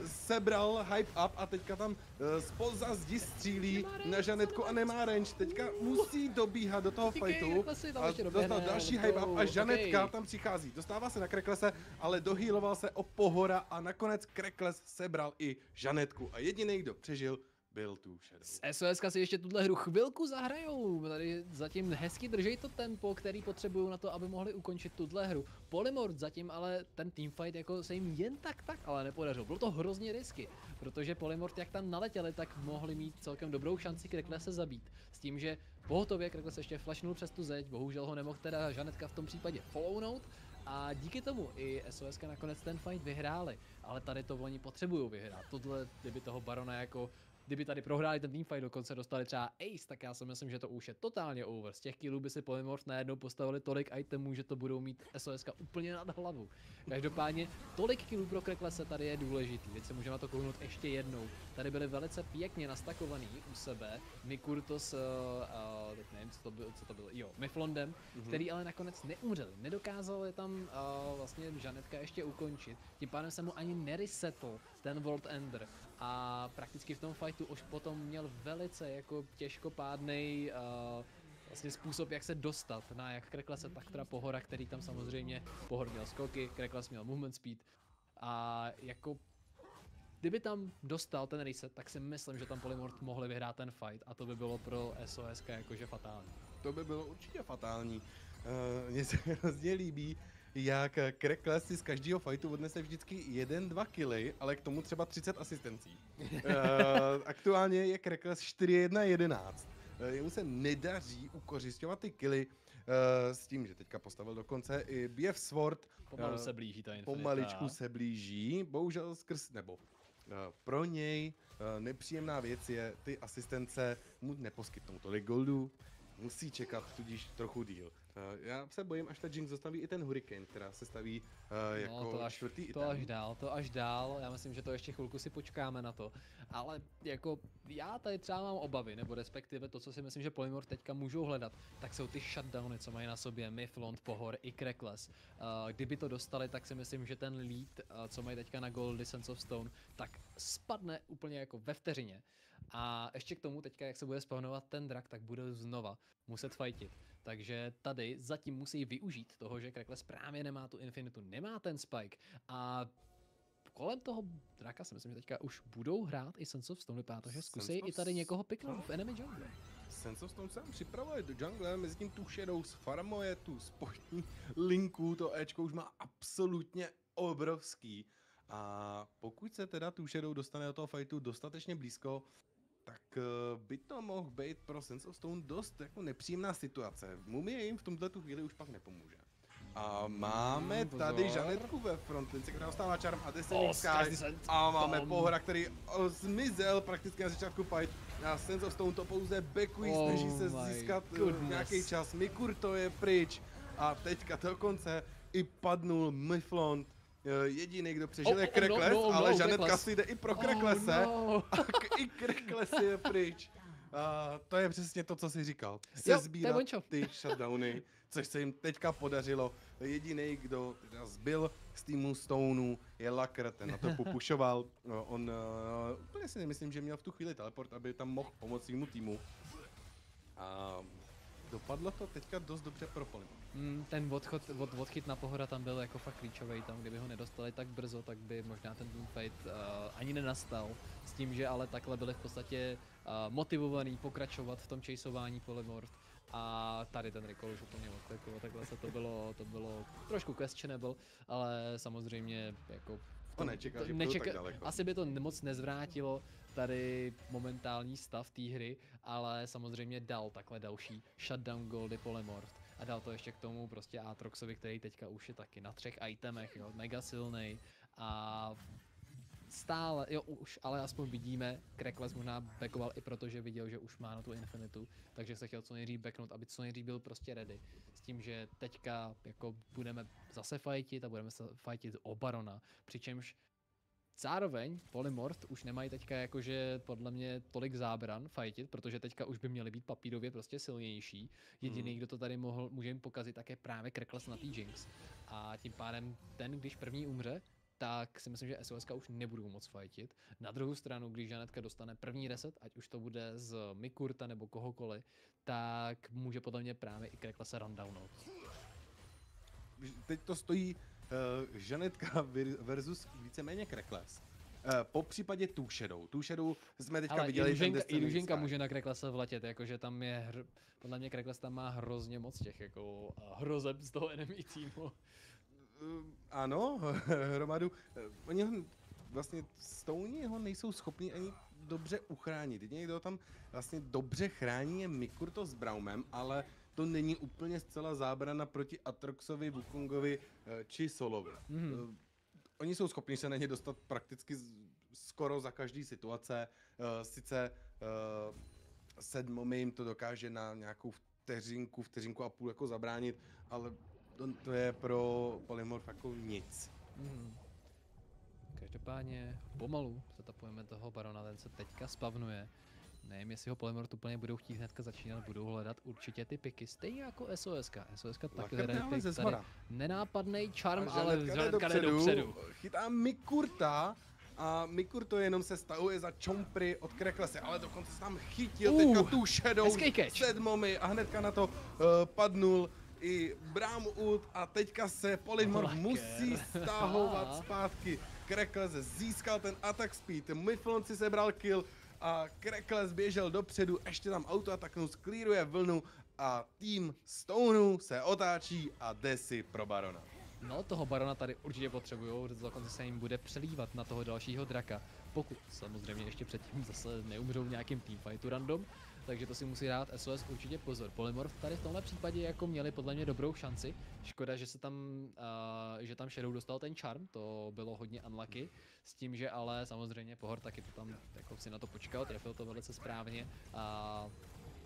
Speaker 1: sebral hype up a teďka tam uh, spoza zdi střílí na Žanetku a nemá range. Teďka musí dobíhat do toho fightu a dostat další hype up a Žanetka tam přichází. Dostává se na Kreklese, ale dohýloval se o Pohora a nakonec Krekles sebral i Žanetku a jediný, kdo přežil, byl tu Shadow.
Speaker 2: SOS si ještě tuhle hru chvilku zahrajou. Tady zatím hezky držej to tempo, který potřebují na to, aby mohli ukončit tuhle hru. Polymord zatím ale ten teamfight jako se jim jen tak tak ale nepodařil. Bylo to hrozně risky, protože Polymord jak tam naletěli, tak mohli mít celkem dobrou šanci Krekle se zabít. S tím, že pohotově Krekle se ještě flashnul přes tu zeď, bohužel ho nemohl teda Žanetka v tom případě follownout, a díky tomu i SOS nakonec ten fight vyhráli, ale tady to oni potřebují vyhrát. Tohle, kdyby toho Barona jako kdyby tady prohráli ten teamfight, dokonce dostali třeba ace, tak já si myslím, že to už je totálně over. Z těch killů by si Polymorph najednou postavili tolik itemů, že to budou mít SOS úplně nad hlavu. Každopádně tolik killů pro Kreklese tady je důležitý. Teď se můžeme na to kouknout ještě jednou. Tady byli velice pěkně nastakovaný u sebe. Mikurtos, uh, uh, teď nevím, co to bylo, co to bylo, jo, Miflondem, mm-hmm. který ale nakonec neumřel. Nedokázal tam uh, vlastně Žanetka ještě ukončit. Tím pádem se mu ani neresetl ten World Ender a prakticky v tom fightu už potom měl velice jako těžkopádný uh, vlastně způsob, jak se dostat na jak Kreklase, tak teda Pohora, který tam samozřejmě, Pohor měl skoky, Kreklas měl movement speed a jako kdyby tam dostal ten reset, tak si myslím, že tam Polymorph mohli vyhrát ten fight a to by bylo pro SOS jakože fatální.
Speaker 1: To by bylo určitě fatální. Uh, mně se [laughs] hrozně líbí, jak Krekles si z každého fightu odnese vždycky 1-2 killy, ale k tomu třeba 30 asistencí. uh, [laughs] aktuálně je Krekles 4-1-11. Uh, jemu se nedaří ukořišťovat ty killy, Uh, s tím, že teďka postavil dokonce i BF Sword.
Speaker 2: Pomalu uh, se blíží ta
Speaker 1: infinita. Pomaličku se blíží, bohužel skrz, nebo uh, pro něj nepříjemná věc je, ty asistence mu neposkytnou tolik goldů, musí čekat tudíž trochu díl. Uh, já se bojím, až ta Jinx zastaví i ten Hurricane, která se staví uh, jako no, to až, čtvrtý
Speaker 2: To až dál, to až dál, já myslím, že to ještě chvilku si počkáme na to. Ale jako já tady třeba mám obavy, nebo respektive to, co si myslím, že Polymorph teďka můžou hledat, tak jsou ty shutdowny, co mají na sobě Miflond, Pohor i Krekles. Uh, kdyby to dostali, tak si myslím, že ten lead, uh, co mají teďka na Gold Sense of Stone, tak spadne úplně jako ve vteřině. A ještě k tomu teďka, jak se bude spawnovat ten drak, tak bude znova muset fightit. Takže tady zatím musí využít toho, že Krekles právě nemá tu infinitu, nemá ten spike a kolem toho draka si myslím, že teďka už budou hrát i Sense of Stone, vypadá to, že zkusí i tady někoho piknout v enemy jungle.
Speaker 1: Sense of Stone se připravuje do jungle, mezi tím tu Shadow sfarmuje tu spojní linku, to Ečko už má absolutně obrovský. A pokud se teda tu Shadow dostane do toho fightu dostatečně blízko, tak uh, by to mohl být pro Sense of Stone dost jako nepříjemná situace. Mumie jim v tomto chvíli už pak nepomůže. A máme
Speaker 2: Mm,
Speaker 1: tady. Žanetku ve frontlince, která dostává čarm a
Speaker 2: Sky. Descent.
Speaker 1: A máme pohra, který o, zmizel prakticky na začátku fight. A Sense of Stone to pouze backují,
Speaker 2: Oh
Speaker 1: snaží se získat eh,
Speaker 2: goodness.
Speaker 1: nějaký čas. Mikur to je pryč. A teďka dokonce i padnul Miflon. Jediný, kdo přežil
Speaker 2: Oh,
Speaker 1: je
Speaker 2: oh, no,
Speaker 1: Krekles,
Speaker 2: no, no,
Speaker 1: ale
Speaker 2: no,
Speaker 1: Žanetka
Speaker 2: Krekles.
Speaker 1: si jde i pro Kreklese.
Speaker 2: Oh, no. [laughs]
Speaker 1: A i Krekles je pryč. A to je přesně to, co jsi říkal.
Speaker 2: Jo, to
Speaker 1: Se
Speaker 2: je
Speaker 1: sbírat
Speaker 2: Vončo.
Speaker 1: ty shutdowny, což se jim teďka podařilo. Jediný, kdo teda zbyl z týmu Stoneu, je Lakr, ten na to [laughs] popušoval. No, On uh, úplně si nemyslím, že měl v tu chvíli teleport, aby tam mohl pomoct svýmu týmu. A dopadlo to teďka dost dobře pro Poly.
Speaker 2: Mm, ten odchod, od, odchyt na pohora tam byl jako fakt klíčový, tam kdyby ho nedostali tak brzo, tak by možná ten teamfight uh, ani nenastal. S tím, že ale takhle byli v podstatě uh, motivovaný pokračovat v tom chaseování Polymorph. A tady ten recall už úplně odtekl, takhle se to bylo, to bylo trošku questionable, ale samozřejmě jako
Speaker 1: To nečekal,
Speaker 2: to
Speaker 1: že půjdu tak daleko.
Speaker 2: Asi by to moc nezvrátilo tady momentální stav té hry, ale samozřejmě dal takhle další shutdown goldy Polymorph a dal to ještě k tomu prostě Aatroxovi, který teďka už je taky na třech itemech, jo, mega silný a stále, jo, už ale aspoň vidíme, Krekles možná backoval i proto, že viděl, že už má na tu infinitu, takže se chtěl co nejdřív backnout, aby co nejdřív byl prostě ready. S tím, že teďka jako budeme zase fightit a budeme se fightit o Barona, přičemž Zároveň Polymorph už nemají teďka jakože podle mě tolik zábran fightit, protože teďka už by měli být papírově prostě silnější. Jediný,
Speaker 1: Hmm.
Speaker 2: kdo to tady mohl, může jim pokazit, tak je právě Krekles na Jinx. A tím pádem ten, když první umře, tak si myslím, že SOSK už nebudou moc fightit. Na druhou stranu, když Žanetka dostane první reset, ať už to bude z Mikurta nebo kohokoliv, tak může podle mě právě i Kreklese rundownout.
Speaker 1: Teď to stojí uh, Žanetka vir- versus víceméně Krekles. Uh, po případě Two Shadow. Two Shadow jsme teďka
Speaker 2: Ale
Speaker 1: viděli
Speaker 2: i Ruženka,
Speaker 1: ten
Speaker 2: i
Speaker 1: Destiny
Speaker 2: Ruženka
Speaker 1: Sky.
Speaker 2: může na Kreklese vletět, jakože tam je, hr, podle mě Krekles tam má hrozně moc těch jako uh, hrozeb z toho enemy týmu.
Speaker 1: Uh, ano, [laughs] hromadu. Uh, oni ho, vlastně Stony ho nejsou schopni ani dobře uchránit. Jediný, kdo ho tam vlastně dobře chrání je Mikurto s Braumem, ale to není úplně zcela zábrana proti Atroxovi, Wukongovi eh, či Solovi. Eh, Oni jsou schopni se na ně dostat prakticky skoro za každý situace. Eh, Sice sedmomi jim to dokáže na nějakou vteřinku, vteřinku a půl jako zabránit, ale to, to je pro Polymorph jako nic.
Speaker 2: Mhm. Každopádně pomalu se tapujeme toho barona, ten se teďka spavnuje. Nevím, jestli ho Polymorph úplně budou chtít hnedka začínat, budou hledat určitě ty piky, stejně jako SOSK. SOSK taky
Speaker 1: ze
Speaker 2: tady
Speaker 1: zhora.
Speaker 2: nenápadný charm, ale
Speaker 1: Žanetka jde
Speaker 2: dopředu.
Speaker 1: Chytá Mikurta a Mikurto jenom se stahuje za čompry od Kreklese, ale dokonce se tam chytil
Speaker 2: Uh,
Speaker 1: teďka tu Shadow sedmomi a hnedka na to uh, padnul i Bram ult a teďka se Polymorph
Speaker 2: Laker.
Speaker 1: musí stahovat zpátky. Krekles získal ten attack speed, Miflon si sebral kill a Krekles běžel dopředu, ještě tam auto ataknul, sklíruje vlnu a tým Stoneu se otáčí a jde si pro Barona.
Speaker 2: No, toho barona tady určitě potřebujou, protože dokonce se jim bude přelívat na toho dalšího draka. Pokud samozřejmě ještě předtím zase neumřou v nějakým teamfightu random, takže to si musí dát SOS určitě pozor. Polymorph tady v tomhle případě jako měli podle mě dobrou šanci. Škoda, že se tam, uh, že tam Shadow dostal ten charm, to bylo hodně unlucky, s tím, že ale samozřejmě Pohor taky to tam jako si na to počkal, trefil to velice správně a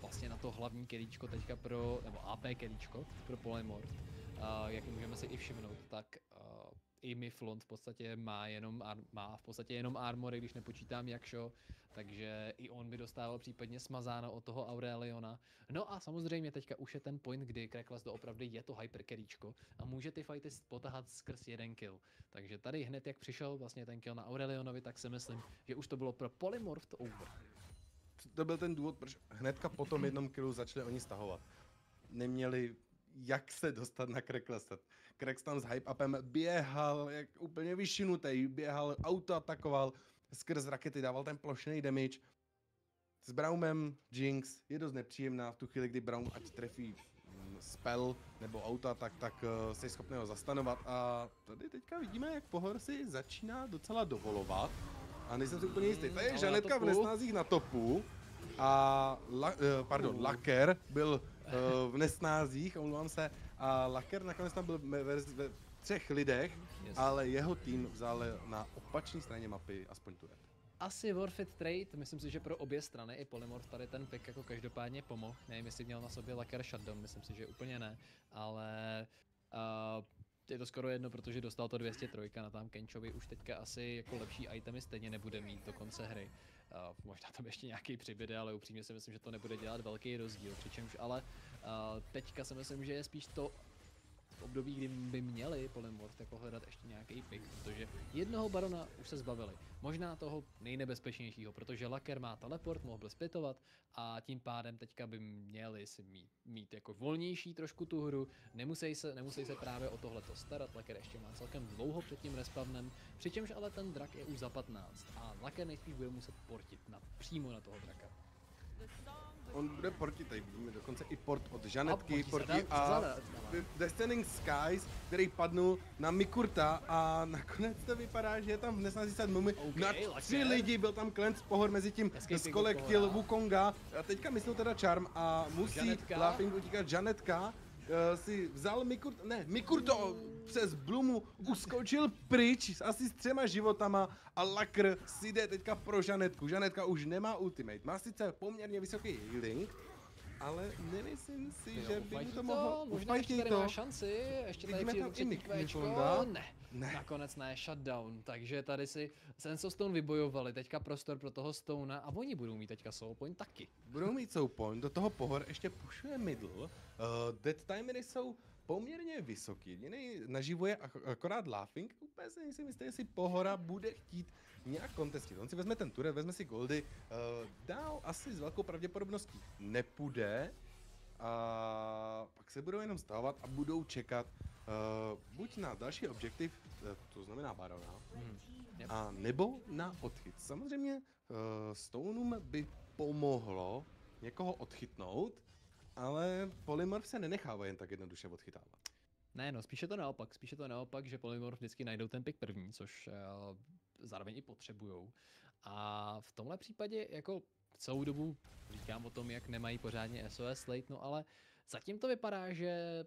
Speaker 2: vlastně na to hlavní kelíčko teďka pro, nebo AP kelíčko pro Polymorph uh, jak můžeme si i všimnout, tak i Miflon v podstatě má jenom ar- má v podstatě jenom armory, když nepočítám Jakšo, takže i on by dostával případně smazáno od toho Aureliona. No a samozřejmě teďka už je ten point, kdy Kreklas doopravdy je to hyperkeríčko a může ty fighty potahat skrz jeden kill. Takže tady hned jak přišel vlastně ten kill na Aurelionovi, tak si myslím, že už to bylo pro Polymorph over.
Speaker 1: To byl ten důvod, proč hnedka po tom jednom killu začali oni stahovat. Neměli jak se dostat na Kreklese. Krex tam s hype-upem běhal jak úplně vyšinutý, běhal, auto atakoval, skrz rakety dával ten plošný damage. S Braumem Jinx je dost nepříjemná v tu chvíli, kdy Braum ať trefí mm, spell nebo auto, tak, tak uh, jsi schopný ho zastanovat a tady teďka vidíme, jak Pohor si začíná docela dovolovat a nejsem si úplně jistý. Tady je
Speaker 2: na
Speaker 1: Žanetka v nesnázích na topu a la, uh, pardon,
Speaker 2: Uh.
Speaker 1: Laker byl v nesnázích, omlouvám se, a Laker nakonec tam byl ve, ve, ve třech lidech,
Speaker 2: Yes.
Speaker 1: ale jeho tým vzal na opačné straně mapy aspoň turet.
Speaker 2: Asi worth it trade, myslím si, že pro obě strany i Polymorph tady ten pick jako každopádně pomohl. Nevím, jestli měl na sobě Laker Shutdown, myslím si, že úplně ne, ale uh, je to skoro jedno, protože dostal to 203 na tam Kenchovi už teďka asi jako lepší itemy stejně nebude mít do konce hry. Uh, možná tam ještě nějaký přibyde, ale upřímně si myslím, že to nebude dělat velký rozdíl. Přičemž ale uh, teďka si myslím, že je spíš to období, kdy by měli Polymorph jako hledat ještě nějaký pick, protože jednoho barona už se zbavili. Možná toho nejnebezpečnějšího, protože Laker má teleport, mohl by splitovat a tím pádem teďka by měli si mít, mít jako volnější trošku tu hru, nemusí se, nemusí se právě o tohleto starat, Laker ještě má celkem dlouho před tím respawnem, přičemž ale ten drak je už za 15 a Laker nejspíš bude muset portit na, přímo na toho draka.
Speaker 1: On bude portit, tady vidíme dokonce i port od Žanetky, a
Speaker 2: zada-
Speaker 1: The Descending Skies, který padnul na Mikurta a [laughs] nakonec to vypadá, že je tam nesnazí se mumy.
Speaker 2: OK,
Speaker 1: na tři lidi, byl tam Cleanse pohor, mezi tím skolektil. Wukonga. A teďka myslel teda Charm a musí. Laughing utíkat Žanetka, si vzal Mikurt, ne, Mikurto přes Blumu uskočil pryč s asi s třema životama a Lakr si jde teďka pro Žanetku. Žanetka už nemá ultimate, má sice poměrně vysoký healing, ale nemyslím si,
Speaker 2: Jo,
Speaker 1: že by to mohlo...
Speaker 2: možná ještě
Speaker 1: to.
Speaker 2: má šanci, ještě tady přijde ne.
Speaker 1: Ne.
Speaker 2: Nakonec ne, shutdown, takže tady si Sense of Stone vybojovali, teďka prostor pro toho Stona a oni budou mít teďka soul point taky.
Speaker 1: Budou mít soul point, do toho pohor ještě pušuje middle. Uh, dead timery jsou poměrně vysoký. Jediný naživu je ak- akorát laughing. Úplně si nejsem jistý, jestli pohora bude chtít nějak kontestit. On si vezme ten turret, vezme si goldy. Uh, dál asi s velkou pravděpodobností nepůjde. A pak se budou jenom stahovat a budou čekat uh, buď na další objektiv, to znamená barona.
Speaker 2: Yep.
Speaker 1: a nebo na odchyt. Samozřejmě uh, Stoneům by pomohlo někoho odchytnout, ale Polymorph se nenechává jen tak jednoduše odchytávat.
Speaker 2: Ne, no, spíše to naopak, spíše to naopak, že Polymorph vždycky najdou ten pick první, což uh, zároveň i potřebujou. A v tomhle případě jako celou dobu říkám o tom, jak nemají pořádně SOS slate, no ale zatím to vypadá, že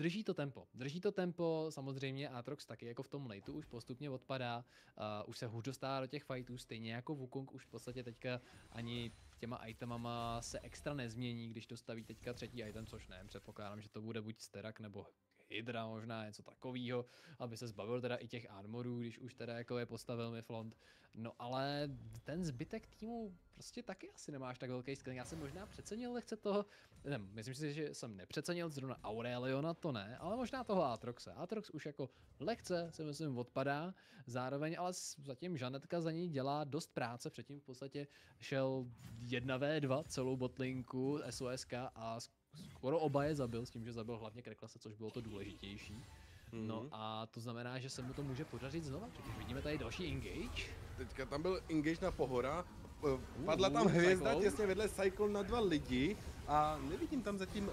Speaker 2: drží to tempo. Drží to tempo, samozřejmě Atrox taky jako v tom lateu už postupně odpadá, uh, už se hůř dostává do těch fightů, stejně jako Wukong už v podstatě teďka ani těma itemama se extra nezmění, když dostaví teďka třetí item, což ne, předpokládám, že to bude buď Sterak nebo Hydra možná, něco takového, aby se zbavil teda i těch armorů, když už teda jako je postavil Miflont. No ale ten zbytek týmu prostě taky asi nemáš tak velký skill. Já jsem možná přecenil lehce toho, ne, myslím si, že jsem nepřecenil zrovna Aureliona, to ne, ale možná toho Atroxe. Atrox už jako lehce se myslím odpadá, zároveň ale zatím Žanetka za ní dělá dost práce, předtím v podstatě šel 1v2 celou botlinku SOSK a skoro oba je zabil, s tím, že zabil hlavně Kreklase, což bylo to důležitější. No
Speaker 1: Mhm.
Speaker 2: a to znamená, že se mu to může podařit znova, protože vidíme tady další engage.
Speaker 1: Teďka tam byl engage na pohora, eh, padla tam
Speaker 2: Uh,
Speaker 1: hvězda
Speaker 2: Cyclone.
Speaker 1: těsně vedle Cycle na dva lidi a nevidím tam zatím, uh,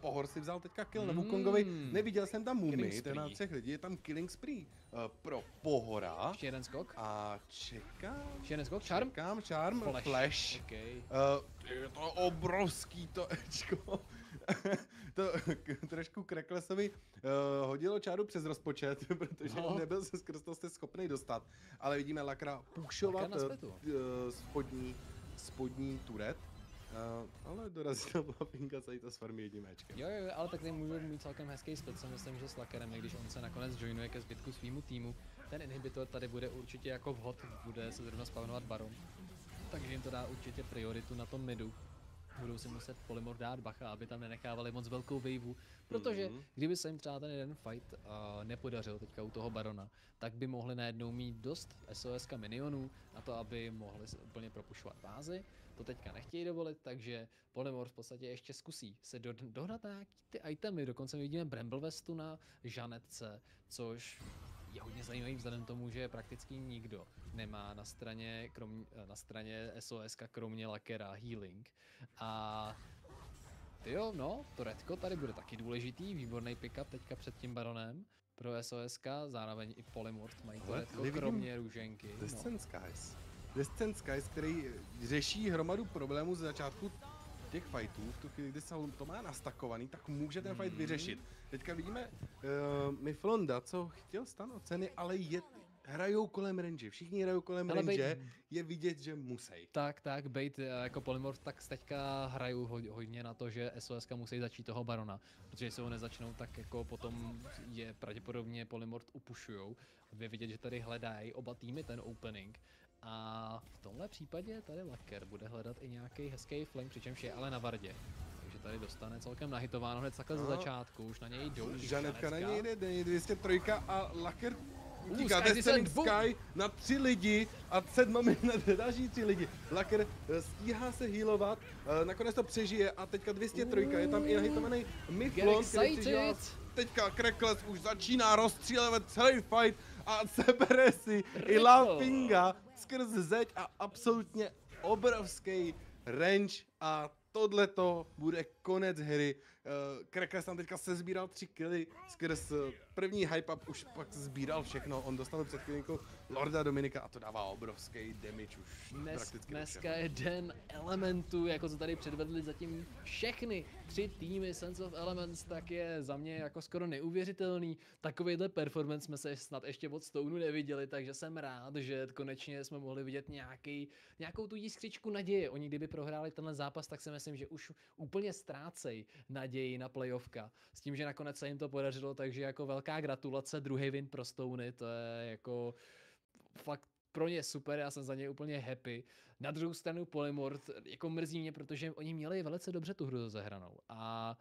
Speaker 1: pohor si vzal teďka kill na Wukongovi,
Speaker 2: Mm.
Speaker 1: neviděl jsem tam
Speaker 2: Killing
Speaker 1: Mumi, ten na třech lidí, je tam killing spree uh, pro pohora
Speaker 2: Ještě jeden skok.
Speaker 1: a čekám,
Speaker 2: Ještě jeden skok. Charm.
Speaker 1: čekám, charm, flash. flash.
Speaker 2: Okay.
Speaker 1: Uh, je to obrovský to Ečko. [laughs] to trošku Kreklesovi uh, hodilo čáru přes rozpočet, [laughs] protože
Speaker 2: No.
Speaker 1: nebyl se skrz to jste schopný dostat. Ale vidíme Lakra pušovat
Speaker 2: Lakra
Speaker 1: uh, spodní, spodní turet. Uh, ale dorazí tam Lapinka celý to s farmy jedním.
Speaker 2: Jo, jo, ale tak tady můžu mít celkem hezký split, si myslím, že s Lakerem, když on se nakonec joinuje ke zbytku svýmu týmu. Ten inhibitor tady bude určitě jako vhod, bude se zrovna spawnovat Baron. Takže jim to dá určitě prioritu na tom midu. Budou si muset Polymorph dát bacha, aby tam nenechávali moc velkou waveu, protože
Speaker 1: Mhm.
Speaker 2: kdyby se jim třeba ten jeden fight uh, nepodařil teďka u toho Barona, tak by mohli najednou mít dost SOSka minionů na to, aby mohli úplně propušovat bázi. To teďka nechtějí dovolit, takže Polymorph v podstatě ještě zkusí se do, dohnat nějaký ty itemy. Dokonce vidíme Bramble Vestu na Žanetce, což je hodně zajímavý vzhledem k tomu, že prakticky nikdo nemá na straně, krom, na straně SOSka kromě Lakera healing. A jo, no, to redko tady bude taky důležitý, výborný pickup teďka před tím baronem pro SOSK, zároveň i Polymorph mají to redko, kromě růženky. No.
Speaker 1: Descent Skies. Descent Skies, který řeší hromadu problémů z začátku těch fightů, v tu chvíli, kdy se to má nastakovaný, tak může ten fight
Speaker 2: Mhm.
Speaker 1: vyřešit. Teďka vidíme uh, Miflonda, co chtěl stanout ceny, ale je, hrajou kolem range, všichni hrajou kolem
Speaker 2: Ale
Speaker 1: range,
Speaker 2: bej-
Speaker 1: je vidět, že musí.
Speaker 2: Tak, tak, bait eh, jako polymorf, tak teďka hraju ho- hodně na to, že SOS musí začít toho barona, protože jestli ho nezačnou, tak jako potom je pravděpodobně polymorf upušujou. Je vidět, že tady hledají oba týmy ten opening. A v tomhle případě tady Laker bude hledat i nějaký hezký flank, přičemž je ale na vardě. Takže tady dostane celkem nahitováno hned takhle ze
Speaker 1: No.
Speaker 2: začátku, už na něj jdou.
Speaker 1: Žanetka na něj jde, není 203 a Laker
Speaker 2: Uh,
Speaker 1: utíká,
Speaker 2: Sky Descent, bum!
Speaker 1: Sky na tři lidi a máme na další tři lidi. Laker eh, stíhá se healovat, eh, nakonec to přežije a teďka 203, je tam i nahitovaný Miflon, který přežívá. Teďka Krekles už začíná rozstřílevat celý fight a [laughs] sebere si i
Speaker 2: Ripple.
Speaker 1: Skrz zeď a absolutně obrovský range a tohleto bude konec hry. Uh, Krekles tam teďka sezbíral tři killy skrz eh, první hype up, už pak sbíral všechno. On dostal před chvílinkou Lorda Dominika a to dává obrovský damage už
Speaker 2: Dnes,
Speaker 1: prakticky
Speaker 2: dneska je den elementů, jako co tady předvedli zatím všechny tři týmy Sense of Elements, tak je za mě jako skoro neuvěřitelný. Takovýhle performance jsme se snad ještě od Stoneu neviděli, takže jsem rád, že konečně jsme mohli vidět nějaký, nějakou tu jiskřičku naděje. Oni kdyby prohráli tenhle zápas, tak si myslím, že už úplně ztrácej naději na playoffka. S tím, že nakonec se jim to podařilo, takže jako velká gratulace, druhý win pro Stony, to je jako fakt pro ně super, já jsem za ně úplně happy. Na druhou stranu Polymorph jako mrzí mě, protože oni měli velice dobře tu hru zahranou a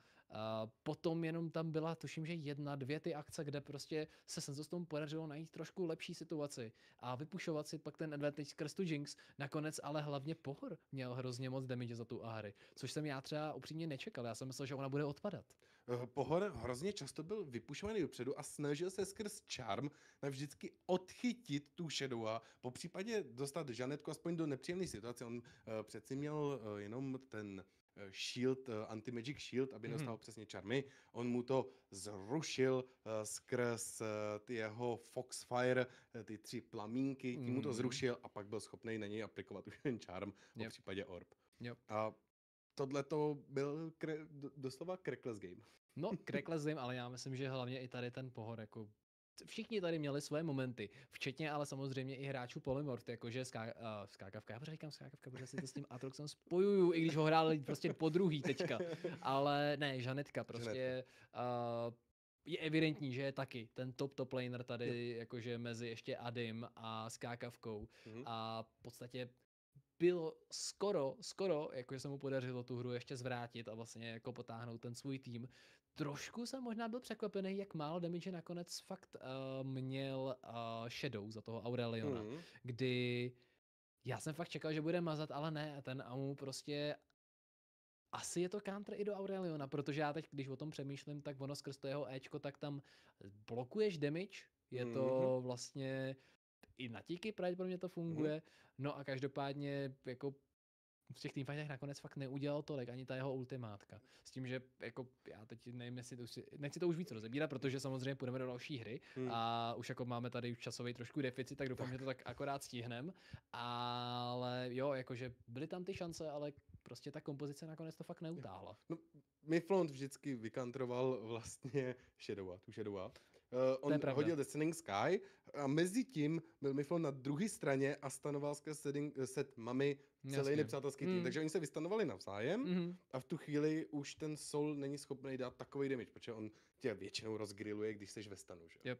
Speaker 2: potom jenom tam byla, tuším, že jedna, dvě ty akce, kde prostě se Sensostom podařilo najít trošku lepší situaci a vypušovat si pak ten advantage skrz tu Jinx. Nakonec ale hlavně Pohor měl hrozně moc damage za tu Ahry, což jsem já třeba upřímně nečekal. Já jsem myslel, že ona bude odpadat.
Speaker 1: Eh, Pohor hrozně často byl vypušovaný dopředu a snažil se skrz charm vždycky odchytit tu Shadowa, po případě dostat Žanetku aspoň do nepříjemné situace. On uh, přeci měl uh, jenom ten shield, uh, anti-magic shield, aby
Speaker 2: Mhm.
Speaker 1: dostal přesně čarmy. On mu to zrušil uh, skrz uh, ty jeho Foxfire, ty tři plamínky, tím mu to
Speaker 2: Mhm.
Speaker 1: zrušil a pak byl schopný na něj aplikovat [laughs] už ten charm, po
Speaker 2: Yep.
Speaker 1: případě orb.
Speaker 2: Yep.
Speaker 1: A tohle to byl kre, do- doslova crackless game.
Speaker 2: No, [laughs] Krekles Zim, ale já myslím, že hlavně i tady ten pohor, jako všichni tady měli své momenty, včetně ale samozřejmě i hráčů Polymorph, jakože ská, uh, skákavka, já pořád říkám skákavka, protože si to s tím Atroxem spojuju, i když ho hráli prostě po druhý teďka, ale ne, Žanetka, prostě uh, je evidentní, že je taky ten top top laner tady, jakože mezi ještě Adim a skákavkou
Speaker 1: Mhm.
Speaker 2: a v podstatě bylo skoro, skoro, jakože se mu podařilo tu hru ještě zvrátit a vlastně jako potáhnout ten svůj tým. Trošku jsem možná byl překvapený, jak málo damage nakonec fakt uh, měl uh, Shadow za toho Aureliona,
Speaker 1: Mhm.
Speaker 2: kdy já jsem fakt čekal, že bude mazat, ale ne, ten Amu prostě asi je to counter i do Aureliona, protože já teď, když o tom přemýšlím, tak ono skrz to jeho Ečko, tak tam blokuješ damage, je to vlastně i na tíky pravděpodobně to funguje, no a každopádně jako v těch teamfightech nakonec fakt neudělal tolik, ani ta jeho ultimátka. S tím, že jako já teď nevím, jestli to už, nechci to už víc rozebírat, protože samozřejmě půjdeme do další hry
Speaker 1: Hmm.
Speaker 2: a už jako máme tady už časový trošku deficit, tak doufám, že to tak akorát stihnem. Ale jo, jakože byly tam ty šance, ale prostě ta kompozice nakonec to fakt neutáhla.
Speaker 1: Miflont vždycky vykantroval vlastně Shadowa, tu Shadowa. Uh, on hodil Descending Sky a mezi tím byl Miflon na druhé straně a stanoval skrz setting, set mami celý
Speaker 2: Jasně.
Speaker 1: nepřátelský tým.
Speaker 2: Mm.
Speaker 1: Takže oni se vystanovali navzájem
Speaker 2: Mhm.
Speaker 1: a v tu chvíli už ten Soul není schopný dát takový damage, protože on tě většinou rozgriluje, když jsi ve stanu. Že?
Speaker 2: Yep.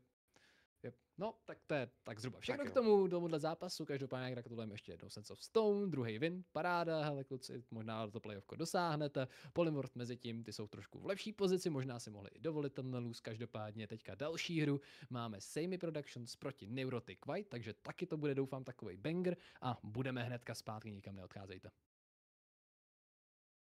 Speaker 2: Yep. No, tak to je tak zhruba všechno
Speaker 1: Tak
Speaker 2: k tomu, tomuhle zápasu. Každopádně gratulujeme ještě jednou Sense of Stone, druhý win, paráda, hele kluci, možná to playoffko dosáhnete. Polymorph mezi tím, ty jsou trošku v lepší pozici, možná si mohli i dovolit ten lose. Každopádně teďka další hru máme Samey Productions proti Neurotic White, takže taky to bude doufám takový banger a budeme hnedka zpátky, nikam neodcházejte.